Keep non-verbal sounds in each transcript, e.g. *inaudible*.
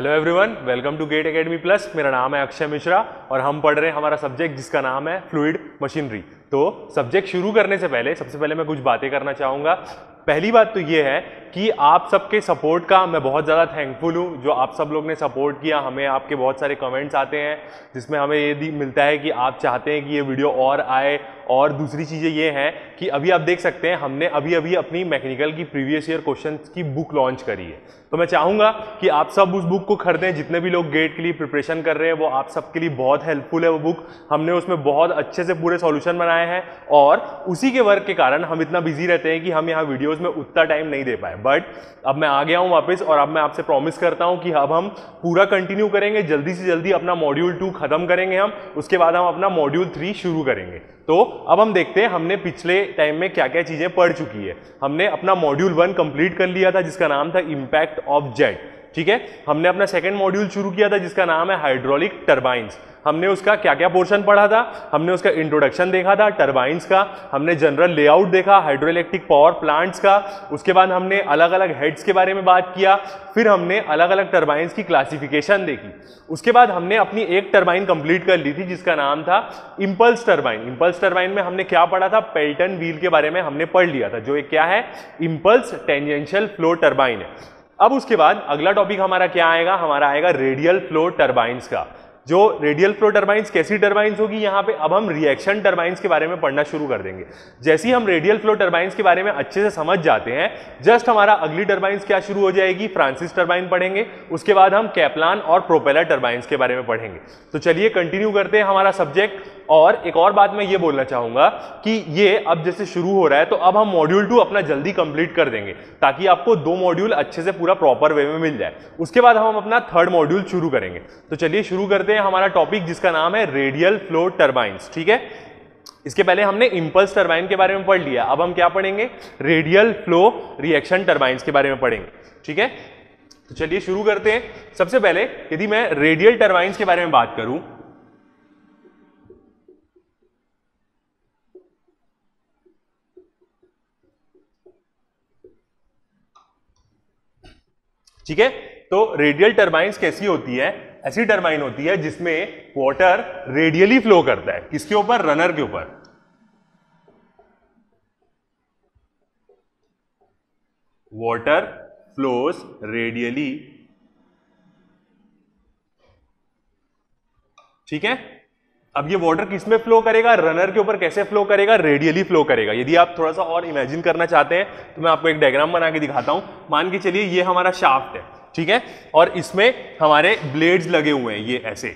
Hello everyone welcome to GATE academy plus मेरा नाम है अक्षय मिश्रा और हम पढ़ रहे हैं हमारा सब्जेक्ट जिसका नाम है फ्लूइड मशीनरी तो सब्जेक्ट शुरू करने से पहले, सबसे पहले मैं कुछ बातें करना चाहूँगा। पहली बात तो ये है कि आप सबके सपोर्ट का मैं बहुत ज़्यादा थैंकफुल हूँ, जो आप सब लोग ने सपोर्ट किया। हमें आपके बहुत सारे कमेंट्स आते हैं, जिसमें हमें ये मिलता है कि आप चाहते हैं कि ये वीडियो और आए। और दूसरी चीज़ें ये हैं कि अभी आप देख सकते हैं, हमने अभी अभी अपनी मैकेनिकल की प्रीवियस ईयर क्वेश्चन की बुक लॉन्च करी है। तो मैं चाहूँगा कि आप सब उस बुक को खरीदें, जितने भी लोग गेट के लिए प्रिपरेशन कर रहे हैं, वो आप सबके लिए बहुत हेल्पफुल है वो बुक हमने उसमें बहुत अच्छे से पूरे सॉल्यूशन बनाए हैं और उसी के वर्क के कारण हम इतना बिज़ी रहते हैं कि हम यहाँ वीडियोज़ में उतना टाइम नहीं दे पाए। बट अब मैं आ गया हूँ वापस और अब मैं आपसे प्रॉमिस करता हूँ कि अब हम पूरा कंटिन्यू करेंगे, जल्दी से जल्दी अपना मॉड्यूल टू खत्म करेंगे हम, उसके बाद हम अपना मॉड्यूल थ्री शुरू करेंगे। तो अब हम देखते हैं हमने पिछले टाइम में क्या क्या चीज़ें पढ़ चुकी है। हमने अपना मॉड्यूल वन कंप्लीट कर लिया था, जिसका नाम था इम्पैक्ट ऑफ़ जेट ठीक है? हमने अपना सेकेंड मॉड्यूल शुरू किया था, जिसका नाम है हाइड्रोलिक टर्बाइंस हमने उसका क्या क्या पोर्शन पढ़ा था? हमने उसका इंट्रोडक्शन देखा था टर्बाइंस का, हमने जनरल लेआउट देखा हाइड्रोइलेक्ट्रिक पावर प्लांट्स का, उसके बाद हमने अलग अलग हेड्स के बारे में बात किया, फिर हमने अलग अलग टर्बाइंस की क्लासिफिकेशन देखी। उसके बाद हमने अपनी एक टर्बाइन कंप्लीट कर ली थी, जिसका नाम था इम्पल्स टर्बाइन इम्पल्स टर्बाइन में हमने क्या पढ़ा था? पेल्टन व्हील के बारे में हमने पढ़ लिया था, जो एक क्या है? इम्पल्स टेंजेंशियल फ्लो टर्बाइन है। अब उसके बाद अगला टॉपिक हमारा क्या आएगा? हमारा आएगा रेडियल फ्लो टर्बाइंस का। जो रेडियल फ्लो टर्बाइंस कैसी टर्बाइंस होगी, यहाँ पे अब हम रिएक्शन टर्बाइंस के बारे में पढ़ना शुरू कर देंगे। जैसे ही हम रेडियल फ्लो टर्बाइंस के बारे में अच्छे से समझ जाते हैं जस्ट हमारा अगली टर्बाइंस क्या शुरू हो जाएगी? फ्रांसिस टर्बाइन पढ़ेंगे। उसके बाद हम कैप्लान और प्रोपेलर टर्बाइंस के बारे में पढ़ेंगे। तो चलिए कंटिन्यू करते हैं हमारा सब्जेक्ट और एक और बात मैं ये बोलना चाहूँगा कि ये अब जैसे शुरू हो रहा है तो अब हम मॉड्यूल टू अपना जल्दी कंप्लीट कर देंगे, ताकि आपको दो मॉड्यूल अच्छे से पूरा प्रॉपर वे में मिल जाए। उसके बाद हम अपना थर्ड मॉड्यूल शुरू करेंगे। तो चलिए शुरू करते हैं हमारा टॉपिक जिसका नाम है रेडियल फ्लो टर्बाइंस ठीक है? इसके पहले हमने इंपल्स टर्बाइन के बारे में पढ़ लिया, अब हम क्या पढ़ेंगे? रेडियल फ्लो रिएक्शन टर्बाइंस के बारे में पढ़ेंगे, ठीक है? तो चलिए शुरू करते हैं। सबसे पहले, यदि मैं रेडियल टर्बाइंस के बारे में बात करूँ, ठीक है? तो रेडियल टर्बाइंस कैसी होती है? ऐसी टर्बाइन होती है जिसमें वाटर रेडियली फ्लो करता है। किसके ऊपर? रनर के ऊपर। वाटर फ्लोस रेडियली ठीक है? अब ये वाटर किसमें फ्लो करेगा? रनर के ऊपर कैसे फ्लो करेगा? रेडियली फ्लो करेगा। यदि आप थोड़ा सा और इमेजिन करना चाहते हैं तो मैं आपको एक डायग्राम बना के दिखाता हूँ। मान के चलिए, ये हमारा शाफ्ट है। ठीक है? और इसमें हमारे ब्लेड्स लगे हुए हैं, ये ऐसे।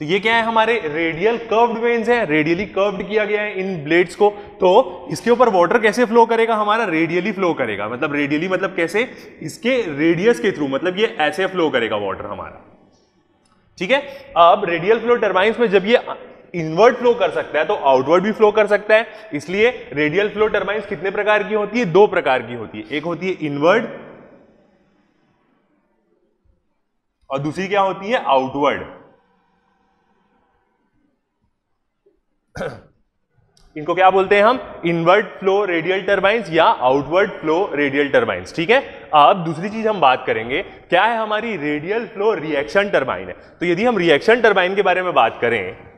तो ये क्या है? हमारे रेडियल कर्व्ड वेन्स हैं रेडियली कर्व्ड किया गया है इन ब्लेड्स को। तो इसके ऊपर वाटर कैसे फ्लो करेगा? हमारा रेडियली फ्लो करेगा। मतलब रेडियली मतलब कैसे? इसके रेडियस के थ्रू मतलब ये ऐसे फ्लो करेगा वाटर हमारा। ठीक है? अब रेडियल फ्लो टर्बाइंस में जब ये इनवर्ट फ्लो कर सकता है तो आउटवर्ड भी फ्लो कर सकता है। इसलिए रेडियल फ्लो टर्बाइंस कितने प्रकार की होती है? दो प्रकार की होती है। एक होती है इनवर्ड और दूसरी क्या होती है? आउटवर्ड *clears throat* इनको क्या बोलते हैं हम? इनवर्ड फ्लो रेडियल टर्बाइंस या आउटवर्ड फ्लो रेडियल टर्बाइंस ठीक है? अब दूसरी चीज़ हम बात करेंगे, क्या है हमारी रेडियल फ्लो रिएक्शन टर्बाइन है? तो यदि हम रिएक्शन टर्बाइन के बारे में बात करें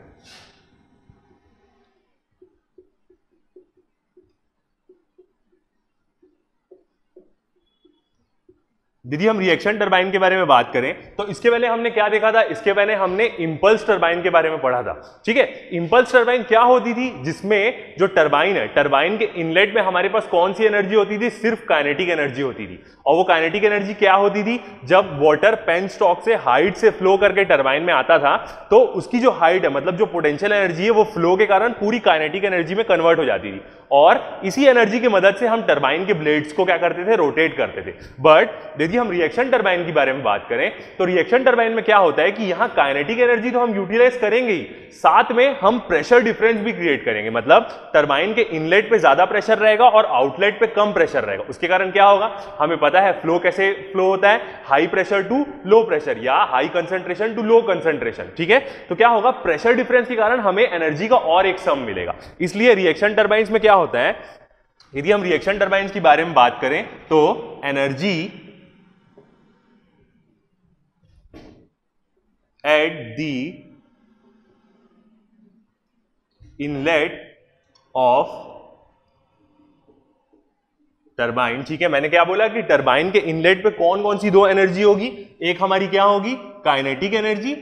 यदि हम रिएक्शन टरबाइन के बारे में बात करें। तो इसके पहले हमने क्या देखा था? इसके पहले हमने इंपल्स टरबाइन के बारे में पढ़ा था। ठीक है? इंपल्स टरबाइन क्या होती थी? जिसमें जो टरबाइन है टरबाइन के इनलेट में हमारे पास कौन सी एनर्जी होती थी? सिर्फ़ काइनेटिक एनर्जी होती थी। और वो काइनेटिक एनर्जी क्या होती थी? जब वाटर पेन स्टॉक से हाइट से फ्लो करके टर्बाइन में आता था तो उसकी जो हाइट है मतलब जो पोटेंशियल एनर्जी है, वो फ्लो के कारण पूरी काइनेटिक एनर्जी में कन्वर्ट हो जाती थी। और इसी एनर्जी की मदद से हम टरबाइन के ब्लेड्स को क्या करते थे? रोटेट करते थे। बट यदि हम रिएक्शन टरबाइन के बारे में बात करें तो रिएक्शन टरबाइन में क्या होता है कि यहाँ काइनेटिक एनर्जी तो हम यूटिलाइज करेंगे ही, साथ में हम प्रेशर डिफरेंस भी क्रिएट करेंगे। मतलब टरबाइन के इनलेट पे ज़्यादा प्रेशर रहेगा और आउटलेट पे कम प्रेशर रहेगा। उसके कारण क्या होगा? हमें पता है फ्लो कैसे फ्लो होता है। High pressure to low pressure या high concentration to low concentration ठीक है? तो क्या होगा? प्रेशर डिफरेंस के कारण हमें एनर्जी का और एक सम मिलेगा। इसलिए रिएक्शन टर्बाइन में क्या होता है? यदि हम रिएक्शन टर्बाइन के बारे में बात करें तो energy at the inlet of turbine ठीक है, मैंने क्या बोला कि टर्बाइन के इनलेट पे कौन कौन सी दो एनर्जी होगी? एक हमारी क्या होगी? काइनेटिक एनर्जी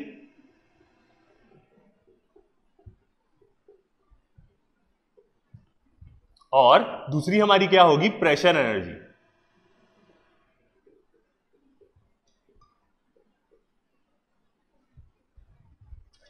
और दूसरी हमारी क्या होगी? प्रेशर एनर्जी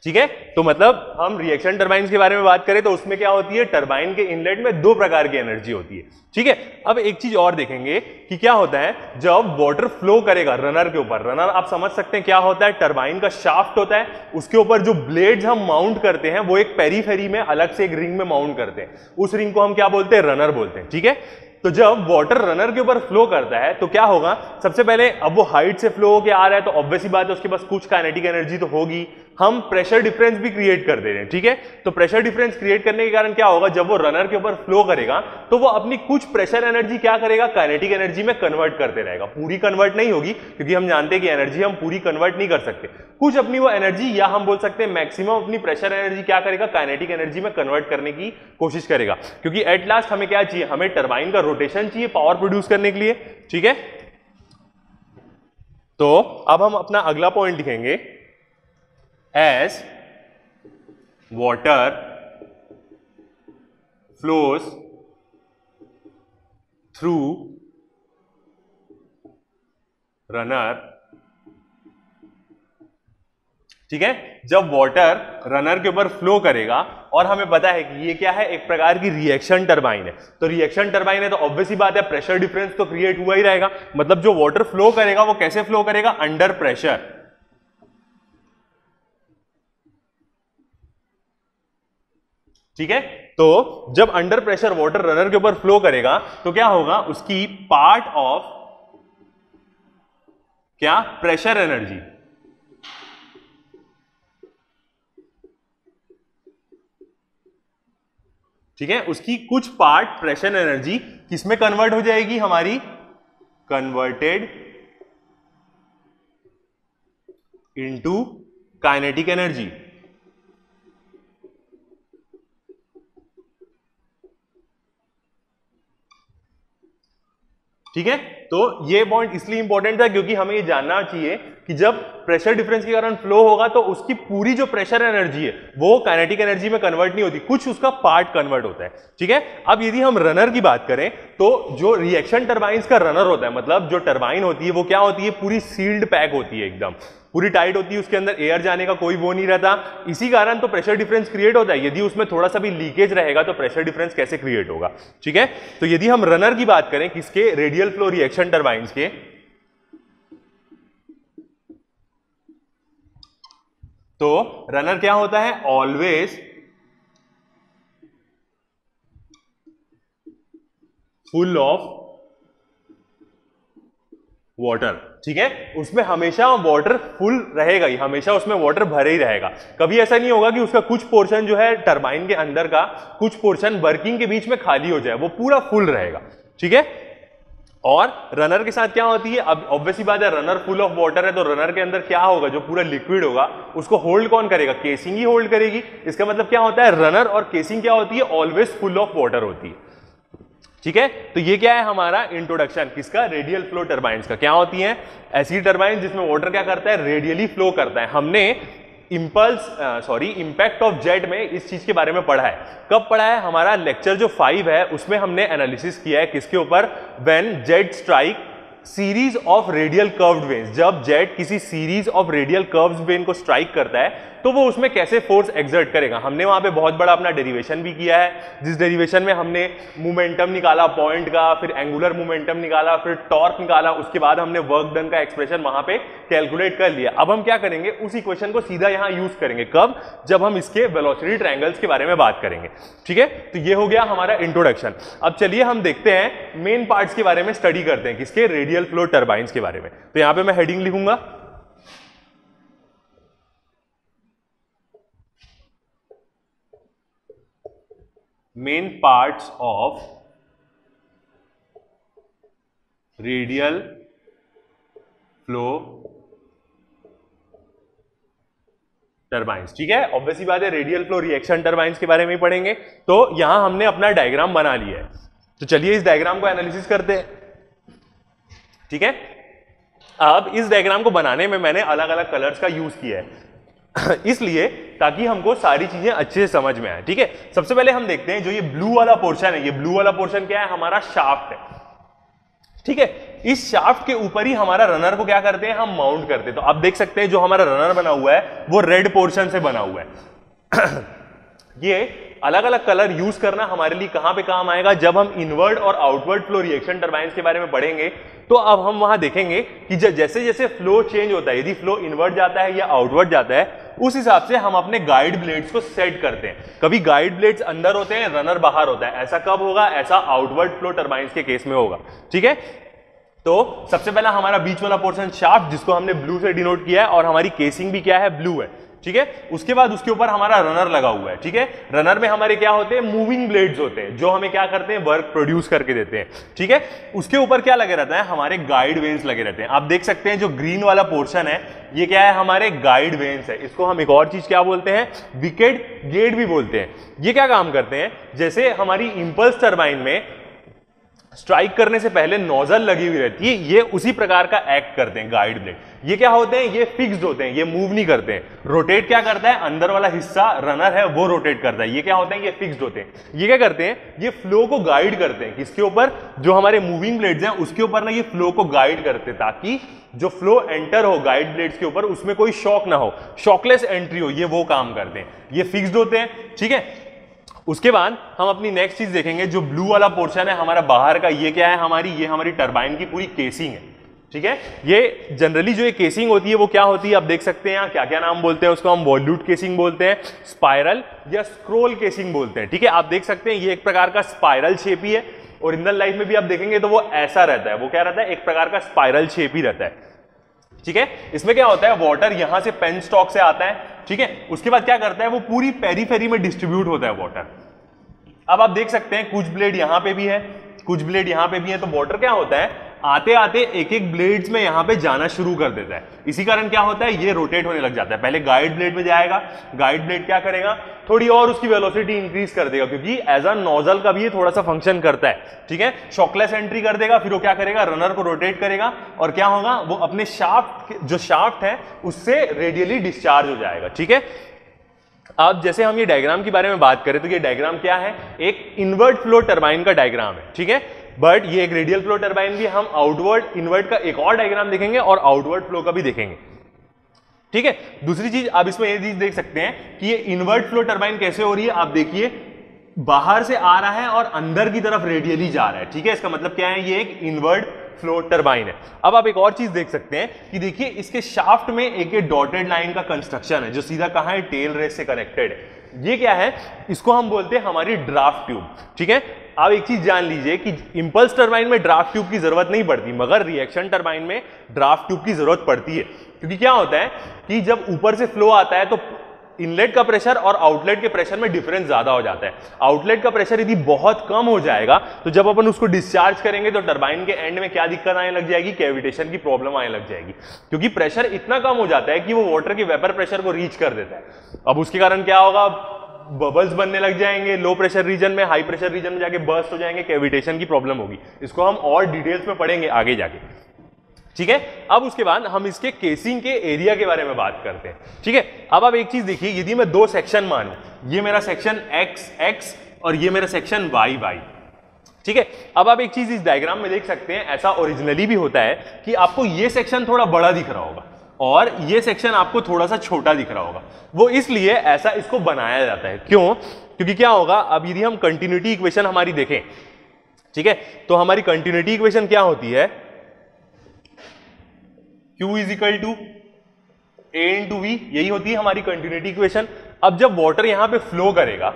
ठीक है? तो मतलब हम रिएक्शन टर्बाइन के बारे में बात करें तो उसमें क्या होती है? टर्बाइन के इनलेट में दो प्रकार की एनर्जी होती है। ठीक है? अब एक चीज़ और देखेंगे कि क्या होता है? जब वाटर फ्लो करेगा रनर के ऊपर। रनर आप समझ सकते हैं क्या होता है? टर्बाइन का शाफ्ट होता है। उसके ऊपर जो ब्लेड्स हम माउंट करते हैं, वो एक पेरीफेरी में अलग से एक रिंग में माउंट करते हैं। उस रिंग को हम क्या बोलते हैं? रनर बोलते हैं। ठीक है? तो जब वाटर रनर के ऊपर फ्लो करता है तो क्या होगा? सबसे पहले, अब वो हाइट से फ्लो होकर आ रहा है तो ऑब्वियसली बात है, उसके पास कुछ काइनेटिक एनर्जी तो होगी। हम प्रेशर डिफरेंस भी क्रिएट कर दे रहे हैं, ठीक है? तो प्रेशर डिफरेंस क्रिएट करने के कारण क्या होगा? जब वो रनर के ऊपर फ्लो करेगा तो वो अपनी कुछ प्रेशर एनर्जी क्या करेगा? काइनेटिक एनर्जी में कन्वर्ट करते रहेगा। पूरी कन्वर्ट नहीं होगी, क्योंकि हम जानते हैं कि एनर्जी हम पूरी कन्वर्ट नहीं कर सकते। कुछ अपनी वो एनर्जी या हम बोल सकते हैं मैक्सिमम अपनी प्रेशर एनर्जी क्या करेगा? काइनेटिक एनर्जी में कन्वर्ट करने की कोशिश करेगा। क्योंकि एट लास्ट हमें क्या चाहिए? हमें टर्बाइन का रोटेशन चाहिए पावर प्रोड्यूस करने के लिए, ठीक है? तो अब हम अपना अगला पॉइंट लिखेंगे। As water flows through runner. ठीक है? जब वाटर रनर के ऊपर फ्लो करेगा, और हमें पता है कि ये क्या है? एक प्रकार की रिएक्शन टरबाइन है। तो रिएक्शन टरबाइन है तो ऑब्वियसली बात है प्रेशर डिफरेंस तो क्रिएट हुआ ही रहेगा। मतलब जो वाटर फ्लो करेगा, वो कैसे फ्लो करेगा? अंडर प्रेशर ठीक है? तो जब अंडर प्रेशर वाटर रनर के ऊपर फ्लो करेगा तो क्या होगा? उसकी पार्ट ऑफ़ क्या? प्रेशर एनर्जी ठीक है? उसकी कुछ पार्ट प्रेशर एनर्जी किसमें कन्वर्ट हो जाएगी? हमारी कन्वर्टेड इनटू काइनेटिक एनर्जी ठीक है? तो ये पॉइंट इसलिए इंपॉर्टेंट था क्योंकि हमें ये जानना चाहिए कि जब प्रेशर डिफरेंस के कारण फ्लो होगा तो उसकी पूरी जो प्रेशर एनर्जी है, वो काइनेटिक एनर्जी में कन्वर्ट नहीं होती, कुछ उसका पार्ट कन्वर्ट होता है। ठीक है? अब यदि हम रनर की बात करें तो जो रिएक्शन टर्बाइन का रनर होता है मतलब जो टर्बाइन होती है, वो क्या होती है? पूरी सील्ड पैक होती है एकदम। पूरी टाइट होती है, उसके अंदर एयर जाने का कोई वो नहीं रहता। इसी कारण तो प्रेशर डिफरेंस क्रिएट होता है। यदि उसमें थोड़ा सा भी लीकेज रहेगा तो प्रेशर डिफरेंस कैसे क्रिएट होगा? ठीक है? तो यदि हम रनर की बात करें, किसके? रेडियल फ्लो रिएक्शन टर्बाइंस के। तो रनर क्या होता है? ऑलवेज फुल ऑफ़ वाटर ठीक है? उसमें हमेशा वाटर फुल रहेगा ही, हमेशा उसमें वाटर भरे ही रहेगा। कभी ऐसा नहीं होगा कि उसका कुछ पोर्शन जो है टर्बाइन के अंदर का, कुछ पोर्शन वर्किंग के बीच में खाली हो जाए, वो पूरा फुल रहेगा। ठीक है? और रनर के साथ क्या होती है? अब ऑब्वियसली बात है रनर फुल ऑफ़ वाटर है तो रनर के अंदर क्या होगा? जो पूरा लिक्विड होगा, उसको होल्ड कौन करेगा? केसिंग ही होल्ड करेगी। इसका मतलब क्या होता है? रनर और केसिंग क्या होती है? ऑलवेज फुल ऑफ़ वाटर होती है। ठीक है? तो ये क्या है हमारा इंट्रोडक्शन किसका? रेडियल फ्लो टर्बाइंस का। क्या होती है? ऐसी टर्बाइन जिसमें वाटर क्या करता है? रेडियली फ्लो करता है। हमने impulse sorry impact of jet में इस चीज़ के बारे में पढ़ा है। कब पढ़ा है? हमारा लेक्चर जो फाइव है, उसमें हमने एनालिसिस किया है किसके ऊपर? When jet strike series of radial curved vanes जब जेट किसी series of radial curved vane को स्ट्राइक करता है तो वो उसमें कैसे फोर्स एक्सर्ट करेगा? हमने वहाँ पे बहुत बड़ा अपना डेरिवेशन भी किया है। जिस डेरिवेशन में हमने मोमेंटम निकाला पॉइंट का, फिर एंगुलर मोमेंटम निकाला, फिर टॉर्क निकाला, उसके बाद हमने वर्क डन का एक्सप्रेशन वहाँ पे कैलकुलेट कर लिया। अब हम क्या करेंगे? उस इक्वेशन को सीधा यहाँ यूज़ करेंगे। कब? जब हम इसके वेलोसिटी ट्रायंगल्स के बारे में बात करेंगे। ठीक है? तो ये हो गया हमारा इंट्रोडक्शन अब चलिए हम देखते हैं मेन पार्ट्स के बारे में स्टडी करते हैं, किसके? रेडियल फ्लो टर्बाइंस के बारे में। तो यहाँ पे मैं हेडिंग लिखूँगा। Main parts of radial flow turbines ठीक है? ऑब्वियसली बात है रेडियल फ्लो रिएक्शन टर्बाइंस के बारे में ही पढ़ेंगे। तो यहाँ हमने अपना डायग्राम बना लिया है। तो चलिए इस डायग्राम को एनालिसिस करते हैं। ठीक है? अब इस डायग्राम को बनाने में मैंने अलग अलग कलर्स का यूज़ किया है। *coughs* इसलिए, ताकि हमको सारी चीज़ें अच्छे से समझ में आए, ठीक है? सबसे पहले हम देखते हैं जो ये ब्लू वाला पोर्शन है। ये ब्लू वाला पोर्शन क्या है? हमारा शाफ्ट है। ठीक है? इस शाफ्ट के ऊपर ही हमारा रनर को क्या करते हैं? हम माउंट करते हैं। तो आप देख सकते हैं जो हमारा रनर बना हुआ है, वो रेड पोर्शन से बना हुआ है। *coughs* ये अलग अलग कलर यूज़ करना हमारे लिए कहाँ पे काम आएगा? जब हम इनवर्ड और आउटवर्ड फ्लो रिएक्शन टर्बाइन के बारे में पढ़ेंगे तो अब हम वहाँ देखेंगे कि जैसे जैसे फ्लो चेंज होता है, यदि फ्लो इनवर्ड जाता है या आउटवर्ड जाता है, उस हिसाब से हम अपने गाइड ब्लेड्स को सेट करते हैं। कभी गाइड ब्लेड्स अंदर होते हैं रनर बाहर होता है। ऐसा कब होगा? ऐसा आउटवर्ड फ्लो टर्बाइन के केस में होगा। ठीक है? तो सबसे पहला हमारा बीच वाला पोर्शन शाफ्ट जिसको हमने ब्लू से डिनोट किया है, और हमारी केसिंग भी क्या है? ब्लू है। ठीक है? उसके बाद उसके ऊपर हमारा रनर लगा हुआ है, ठीक है? रनर में हमारे क्या होते हैं? मूविंग ब्लेड्स होते हैं, जो हमें क्या करते हैं? वर्क प्रोड्यूस करके देते हैं, ठीक है? उसके ऊपर क्या लगे रहता है? हमारे गाइड वेन्स लगे रहते हैं। आप देख सकते हैं जो ग्रीन वाला पोर्शन है, ये क्या है? हमारे गाइड वेन्स है। इसको हम एक और चीज़ क्या बोलते हैं? विकेट गेट भी बोलते हैं। ये क्या काम करते हैं? जैसे हमारी इंपल्स टर्बाइन में स्ट्राइक करने से पहले नोजल लगी हुई रहती है, ये उसी प्रकार का एक्ट करते हैं गाइड ब्लेड ये क्या होते हैं? ये फिक्स्ड होते हैं, ये मूव नहीं करते हैं। रोटेट क्या करता है? अंदर वाला हिस्सा रनर है, वो रोटेट करता है। ये क्या होते हैं? ये फिक्स्ड होते हैं। ये क्या करते हैं? ये फ्लो को गाइड करते हैं। किसके ऊपर? जो हमारे मूविंग ब्लेड्स हैं, उसके ऊपर ना ये फ्लो को गाइड करते हैं, ताकि जो फ्लो एंटर हो गाइड ब्लेड्स के ऊपर, उसमें कोई शॉक ना हो। शॉकलेस एंट्री हो, ये वो काम करते हैं। ये फिक्स्ड होते हैं, ठीक है? उसके बाद हम अपनी नेक्स्ट चीज़ देखेंगे जो ब्लू वाला पोर्शन है हमारा बाहर का, ये क्या है हमारी, ये हमारी टर्बाइन की पूरी केसिंग है। ठीक है? ये जनरली जो ये केसिंग होती है, वो क्या होती है? आप देख सकते हैं क्या क्या नाम बोलते हैं उसको, हम वॉल्यूट केसिंग बोलते हैं स्पायरल या स्क्रोल केसिंग बोलते हैं। ठीक है? आप देख सकते हैं ये एक प्रकार का स्पाइरल शेप ही है, और रियल लाइफ में भी आप देखेंगे तो वो ऐसा रहता है, वो क्या रहता है? एक प्रकार का स्पाइरल शेप ही रहता है। ठीक है? इसमें क्या होता है? वाटर यहाँ से पेन स्टॉक से आता है ठीक है? उसके बाद क्या करता है, वो पूरी पेरीफेरी में डिस्ट्रीब्यूट होता है वाटर अब आप देख सकते हैं, कुछ ब्लेड यहाँ पे भी है, कुछ ब्लेड यहाँ पे भी है तो वाटर क्या होता है? आते आते एक एक ब्लेड्स में यहाँ पे जाना शुरू कर देता है। इसी कारण क्या होता है? ये रोटेट होने लग जाता है। पहले गाइड ब्लेड में जाएगा। गाइड ब्लेड क्या करेगा? थोड़ी और उसकी वेलोसिटी इंक्रीज कर देगा, क्योंकि एज अ नोजल का भी ये थोड़ा सा फ़ंक्शन करता है। ठीक है? शॉकलेस एंट्री कर देगा, फिर वो क्या करेगा? रनर को रोटेट करेगा और क्या होगा? वो अपने शाफ्ट जो शाफ्ट है, उससे रेडियली डिस्चार्ज हो जाएगा। ठीक है? अब जैसे हम ये डायग्राम के बारे में बात करें तो ये डायग्राम क्या है? एक इनवर्ट फ्लो टर्बाइन का डायग्राम है। ठीक है? बट ये एक रेडियल फ्लो टर्बाइन भी हम आउटवर्ड इनवर्ट का एक और डायग्राम देखेंगे और आउटवर्ड फ्लो का भी देखेंगे। ठीक है? दूसरी चीज़, आप इसमें ये चीज़ देख सकते हैं कि ये इनवर्ट फ्लो टर्बाइन कैसे हो रही है? आप देखिए, बाहर से आ रहा है और अंदर की तरफ़ रेडियली जा रहा है। ठीक है? इसका मतलब क्या है? ये एक इनवर्ट फ्लो टर्बाइन है। अब आप एक और चीज़ देख सकते हैं कि देखिए, इसके शाफ्ट में एक डॉटेड लाइन का कंस्ट्रक्शन है, जो सीधा कहा है? टेल रेस से कनेक्टेड है। ये क्या है? इसको हम बोलते हैं हमारी ड्राफ्ट ट्यूब ठीक है? आप एक चीज़ जान लीजिए कि इंपल्स टर्बाइन में ड्राफ्ट ट्यूब की ज़रूरत नहीं पड़ती, मगर रिएक्शन टर्बाइन में ड्राफ्ट ट्यूब की ज़रूरत पड़ती है। क्योंकि क्या होता है कि जब ऊपर से फ्लो आता है तो इनलेट का प्रेशर और आउटलेट के प्रेशर में डिफरेंस ज़्यादा हो जाता है। आउटलेट का प्रेशर यदि बहुत कम हो जाएगा तो जब अपन उसको डिस्चार्ज करेंगे तो टर्बाइन के एंड में क्या दिक्कत आने लग जाएगी? कैविटेशन की प्रॉब्लम आने लग जाएगी। क्योंकि प्रेशर इतना कम हो जाता है कि वो वाटर के वेपर प्रेशर को रीच कर देता है। अब उसके कारण क्या होगा? बबल्स बनने लग जाएँगे लो प्रेशर रीजन में हाई प्रेशर रीजन में जाके बर्स्ट हो जाएँगे कैविटेशन की प्रॉब्लम होगी। इसको हम और डिटेल्स में पढ़ेंगे आगे जाके। ठीक है? अब उसके बाद हम इसके केसिंग के एरिया के बारे में बात करते हैं। ठीक है? अब आप एक चीज़ देखिए, यदि मैं दो सेक्शन मानू, ये मेरा सेक्शन एक्स एक्स और ये मेरा सेक्शन वाई वाई ठीक है? अब आप एक चीज़ इस डायग्राम में देख सकते हैं, ऐसा ओरिजिनली भी होता है कि आपको ये सेक्शन थोड़ा बड़ा दिख रहा होगा और ये सेक्शन आपको थोड़ा सा छोटा दिख रहा होगा। वो इसलिए ऐसा इसको बनाया जाता है। क्यों? क्योंकि क्या होगा, अब यदि हम कंटिन्यूटी इक्वेशन हमारी देखें, ठीक है? तो हमारी कंटिन्यूटी इक्वेशन क्या होती है? Q is equal to A to V यही होती है हमारी कंटिन्यूटी इक्वेशन अब जब वाटर यहाँ पे फ्लो करेगा,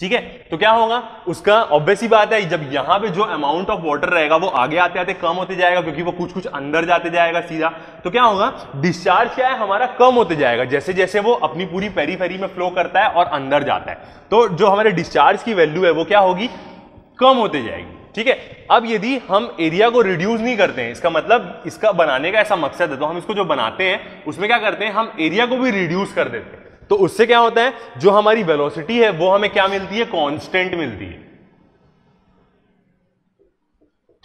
ठीक है तो क्या होगा? उसका ऑब्वियस ही बात है, जब यहाँ पे जो अमाउंट ऑफ़ वाटर रहेगा, वो आगे आते आते कम होते जाएगा, क्योंकि वो कुछ कुछ अंदर जाते जाएगा सीधा। तो क्या होगा? डिस्चार्ज क्या है? हमारा कम होते जाएगा, जैसे जैसे वो अपनी पूरी पेरी फेरी में फ्लो करता है और अंदर जाता है। तो जो हमारे डिस्चार्ज की वैल्यू है, वो क्या होगी? कम होते जाएगी। ठीक है? अब यदि हम एरिया को रिड्यूस नहीं करते हैं, इसका मतलब इसका बनाने का ऐसा मकसद है तो हम इसको जो बनाते हैं, उसमें क्या करते हैं? हम एरिया को भी रिड्यूस कर देते हैं। तो उससे क्या होता है? जो हमारी वेलोसिटी है, वो हमें क्या मिलती है? कांस्टेंट मिलती है।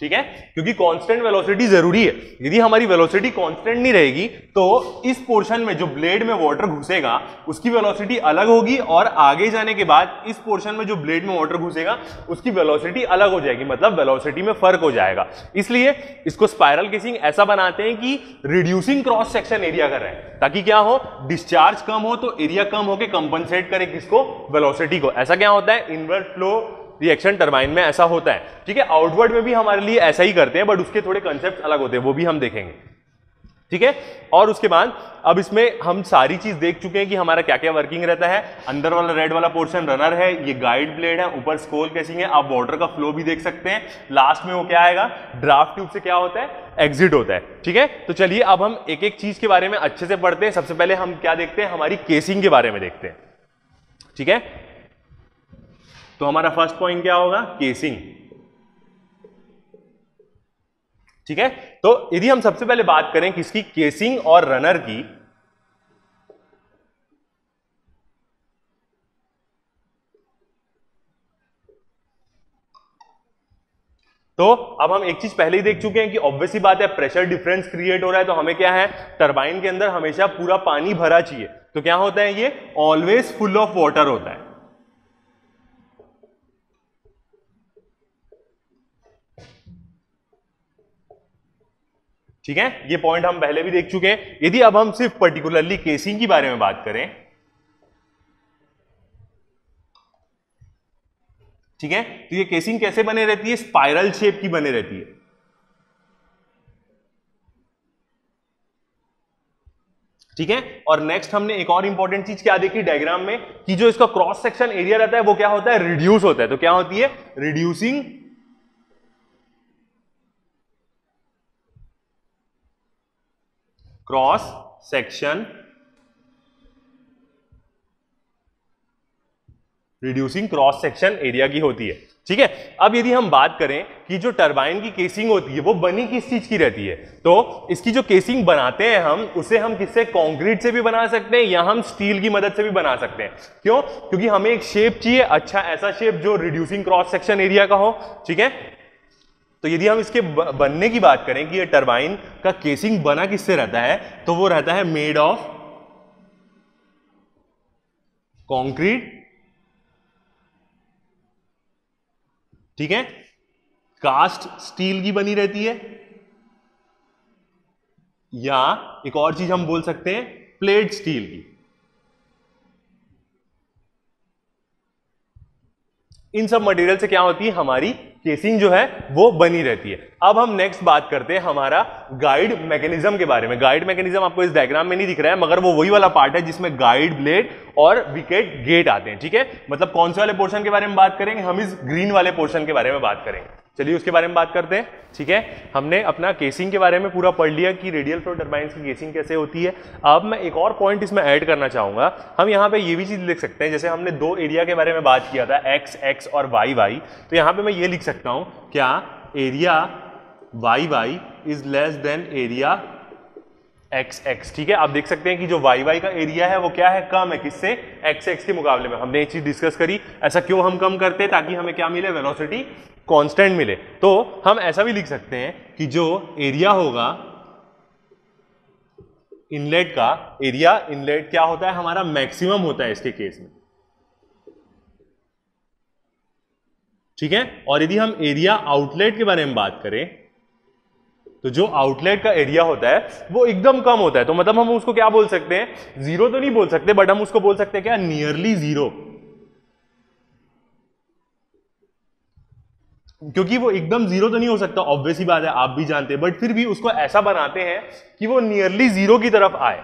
ठीक है? क्योंकि कांस्टेंट वेलोसिटी ज़रूरी है। यदि हमारी वेलोसिटी कांस्टेंट नहीं रहेगी तो इस पोर्शन में जो ब्लेड में वाटर घुसेगा, उसकी वेलोसिटी अलग होगी और आगे जाने के बाद इस पोर्शन में जो ब्लेड में वाटर घुसेगा, उसकी वेलोसिटी अलग हो जाएगी। मतलब वेलोसिटी में फ़र्क हो जाएगा। इसलिए इसको स्पायरल केसिंग ऐसा बनाते हैं कि रिड्यूसिंग क्रॉस सेक्शन एरिया कर रहे हैं ताकि क्या हो? डिस्चार्ज कम हो तो एरिया कम होकर कंपनसेट करे किसको? वेलोसिटी को। ऐसा क्या होता है? इनवर्ट फ्लो रिएक्शन टर्बाइन में ऐसा होता है। ठीक है आउटवर्ड में भी हमारे लिए ऐसा ही करते हैं बट उसके थोड़े कंसेप्ट अलग होते हैं, वो भी हम देखेंगे। ठीक है, और उसके बाद, अब इसमें हम सारी चीज़ देख चुके हैं कि हमारा क्या क्या वर्किंग रहता है। अंदर वाला रेड वाला पोर्शन रनर है, ये गाइड ब्लेड है, ऊपर स्कोल कैसिंग है, आप वाटर का फ्लो भी देख सकते हैं। लास्ट में वो क्या आएगा? ड्राफ्ट ट्यूब से क्या होता है? एग्जिट होता है। ठीक है तो चलिए अब हम एक एक चीज़ के बारे में अच्छे से पढ़ते हैं। सबसे पहले हम क्या देखते हैं? हमारी केसिंग के बारे में देखते हैं। ठीक है तो हमारा फ़र्स्ट पॉइंट क्या होगा? केसिंग ठीक है? तो यदि हम सबसे पहले बात करें किसकी? केसिंग और रनर की। तो अब हम एक चीज़ पहले ही देख चुके हैं कि ऑब्वियसली बात है प्रेशर डिफरेंस क्रिएट हो रहा है तो हमें क्या है? टरबाइन के अंदर हमेशा पूरा पानी भरा चाहिए। तो क्या होता है ये? ऑलवेज फुल ऑफ़ वाटर होता है। ठीक है? ये पॉइंट हम पहले भी देख चुके हैं। यदि अब हम सिर्फ़ पर्टिकुलरली केसिंग के बारे में बात करें, ठीक है? तो ये केसिंग कैसे बने रहती है? स्पाइरल शेप की बने रहती है। ठीक है? और नेक्स्ट हमने एक और इंपॉर्टेंट चीज़ क्या देखी डायग्राम में? कि जो इसका क्रॉस सेक्शन एरिया रहता है, वो क्या होता है? रिड्यूस होता है। तो क्या होती है? Reducing cross section reducing cross section area की होती है। ठीक है? अब यदि हम बात करें कि जो टरबाइन की केसिंग होती है, वो बनी किस चीज़ की रहती है? तो इसकी जो केसिंग बनाते हैं हम, उसे हम किससे? कंक्रीट से भी बना सकते हैं, या हम स्टील की मदद से भी बना सकते हैं। क्यों? क्योंकि हमें एक शेप चाहिए अच्छा ऐसा शेप जो रिड्यूसिंग क्रॉस सेक्शन एरिया का हो। ठीक है? तो यदि हम इसके बनने की बात करें कि ये टरबाइन का केसिंग बना किससे रहता है तो वो रहता है मेड ऑफ़ कंक्रीट ठीक है? कास्ट स्टील की बनी रहती है। या एक और चीज़ हम बोल सकते हैं प्लेट स्टील की। इन सब मटेरियल से क्या होती है? हमारी केसिंग जो है वो बनी रहती है। अब हम नेक्स्ट बात करते हैं हमारा गाइड मैकेनिज्म के बारे में। गाइड मैकेनिज्म आपको इस डायग्राम में नहीं दिख रहा है, मगर वो वही वाला पार्ट है जिसमें गाइड ब्लेड और विकेट गेट आते हैं, ठीक है? मतलब कौन से वाले पोर्शन के बारे में बात करेंगे? हम इस ग्रीन वाले पोर्शन के बारे में बात करेंगे। चलिए उसके बारे में बात करते हैं, ठीक है? हमने अपना केसिंग के बारे में पूरा पढ़ लिया कि रेडियल फ्लो टर्बाइंस की केसिंग कैसे होती है। अब मैं एक और पॉइंट इसमें ऐड करना चाहूँगा। हम यहाँ पे ये भी चीज़ लिख सकते हैं, जैसे हमने दो एरिया के बारे में बात किया था एक्स एक्स और वाई वाई तो यहाँ पे मैं ये लिख सकता हूँ, क्या? Area Y Y is less than area X X ठीक है? आप देख सकते हैं कि जो वाई वाई का एरिया है, वो क्या है? कम है किससे? एक्स एक्स के मुकाबले में। हमने एक चीज़ डिस्कस करी। ऐसा क्यों हम कम करते हैं? ताकि हमें क्या मिले? वेलोसिटी कांस्टेंट मिले। तो हम ऐसा भी लिख सकते हैं कि जो एरिया होगा इनलेट का एरिया इनलेट क्या होता है? हमारा मैक्सिमम होता है इसके केस में। ठीक है? और यदि हम एरिया आउटलेट के बारे में बात करें तो जो आउटलेट का एरिया होता है, वो एकदम कम होता है। तो मतलब हम उसको क्या बोल सकते हैं? ज़ीरो तो नहीं बोल सकते बट हम उसको बोल सकते हैं क्या? नियरली ज़ीरो क्योंकि वो एकदम ज़ीरो तो नहीं हो सकता ऑब्वियस ही बात है, आप भी जानते हैं बट फिर भी उसको ऐसा बनाते हैं कि वो नियरली ज़ीरो की तरफ़ आए।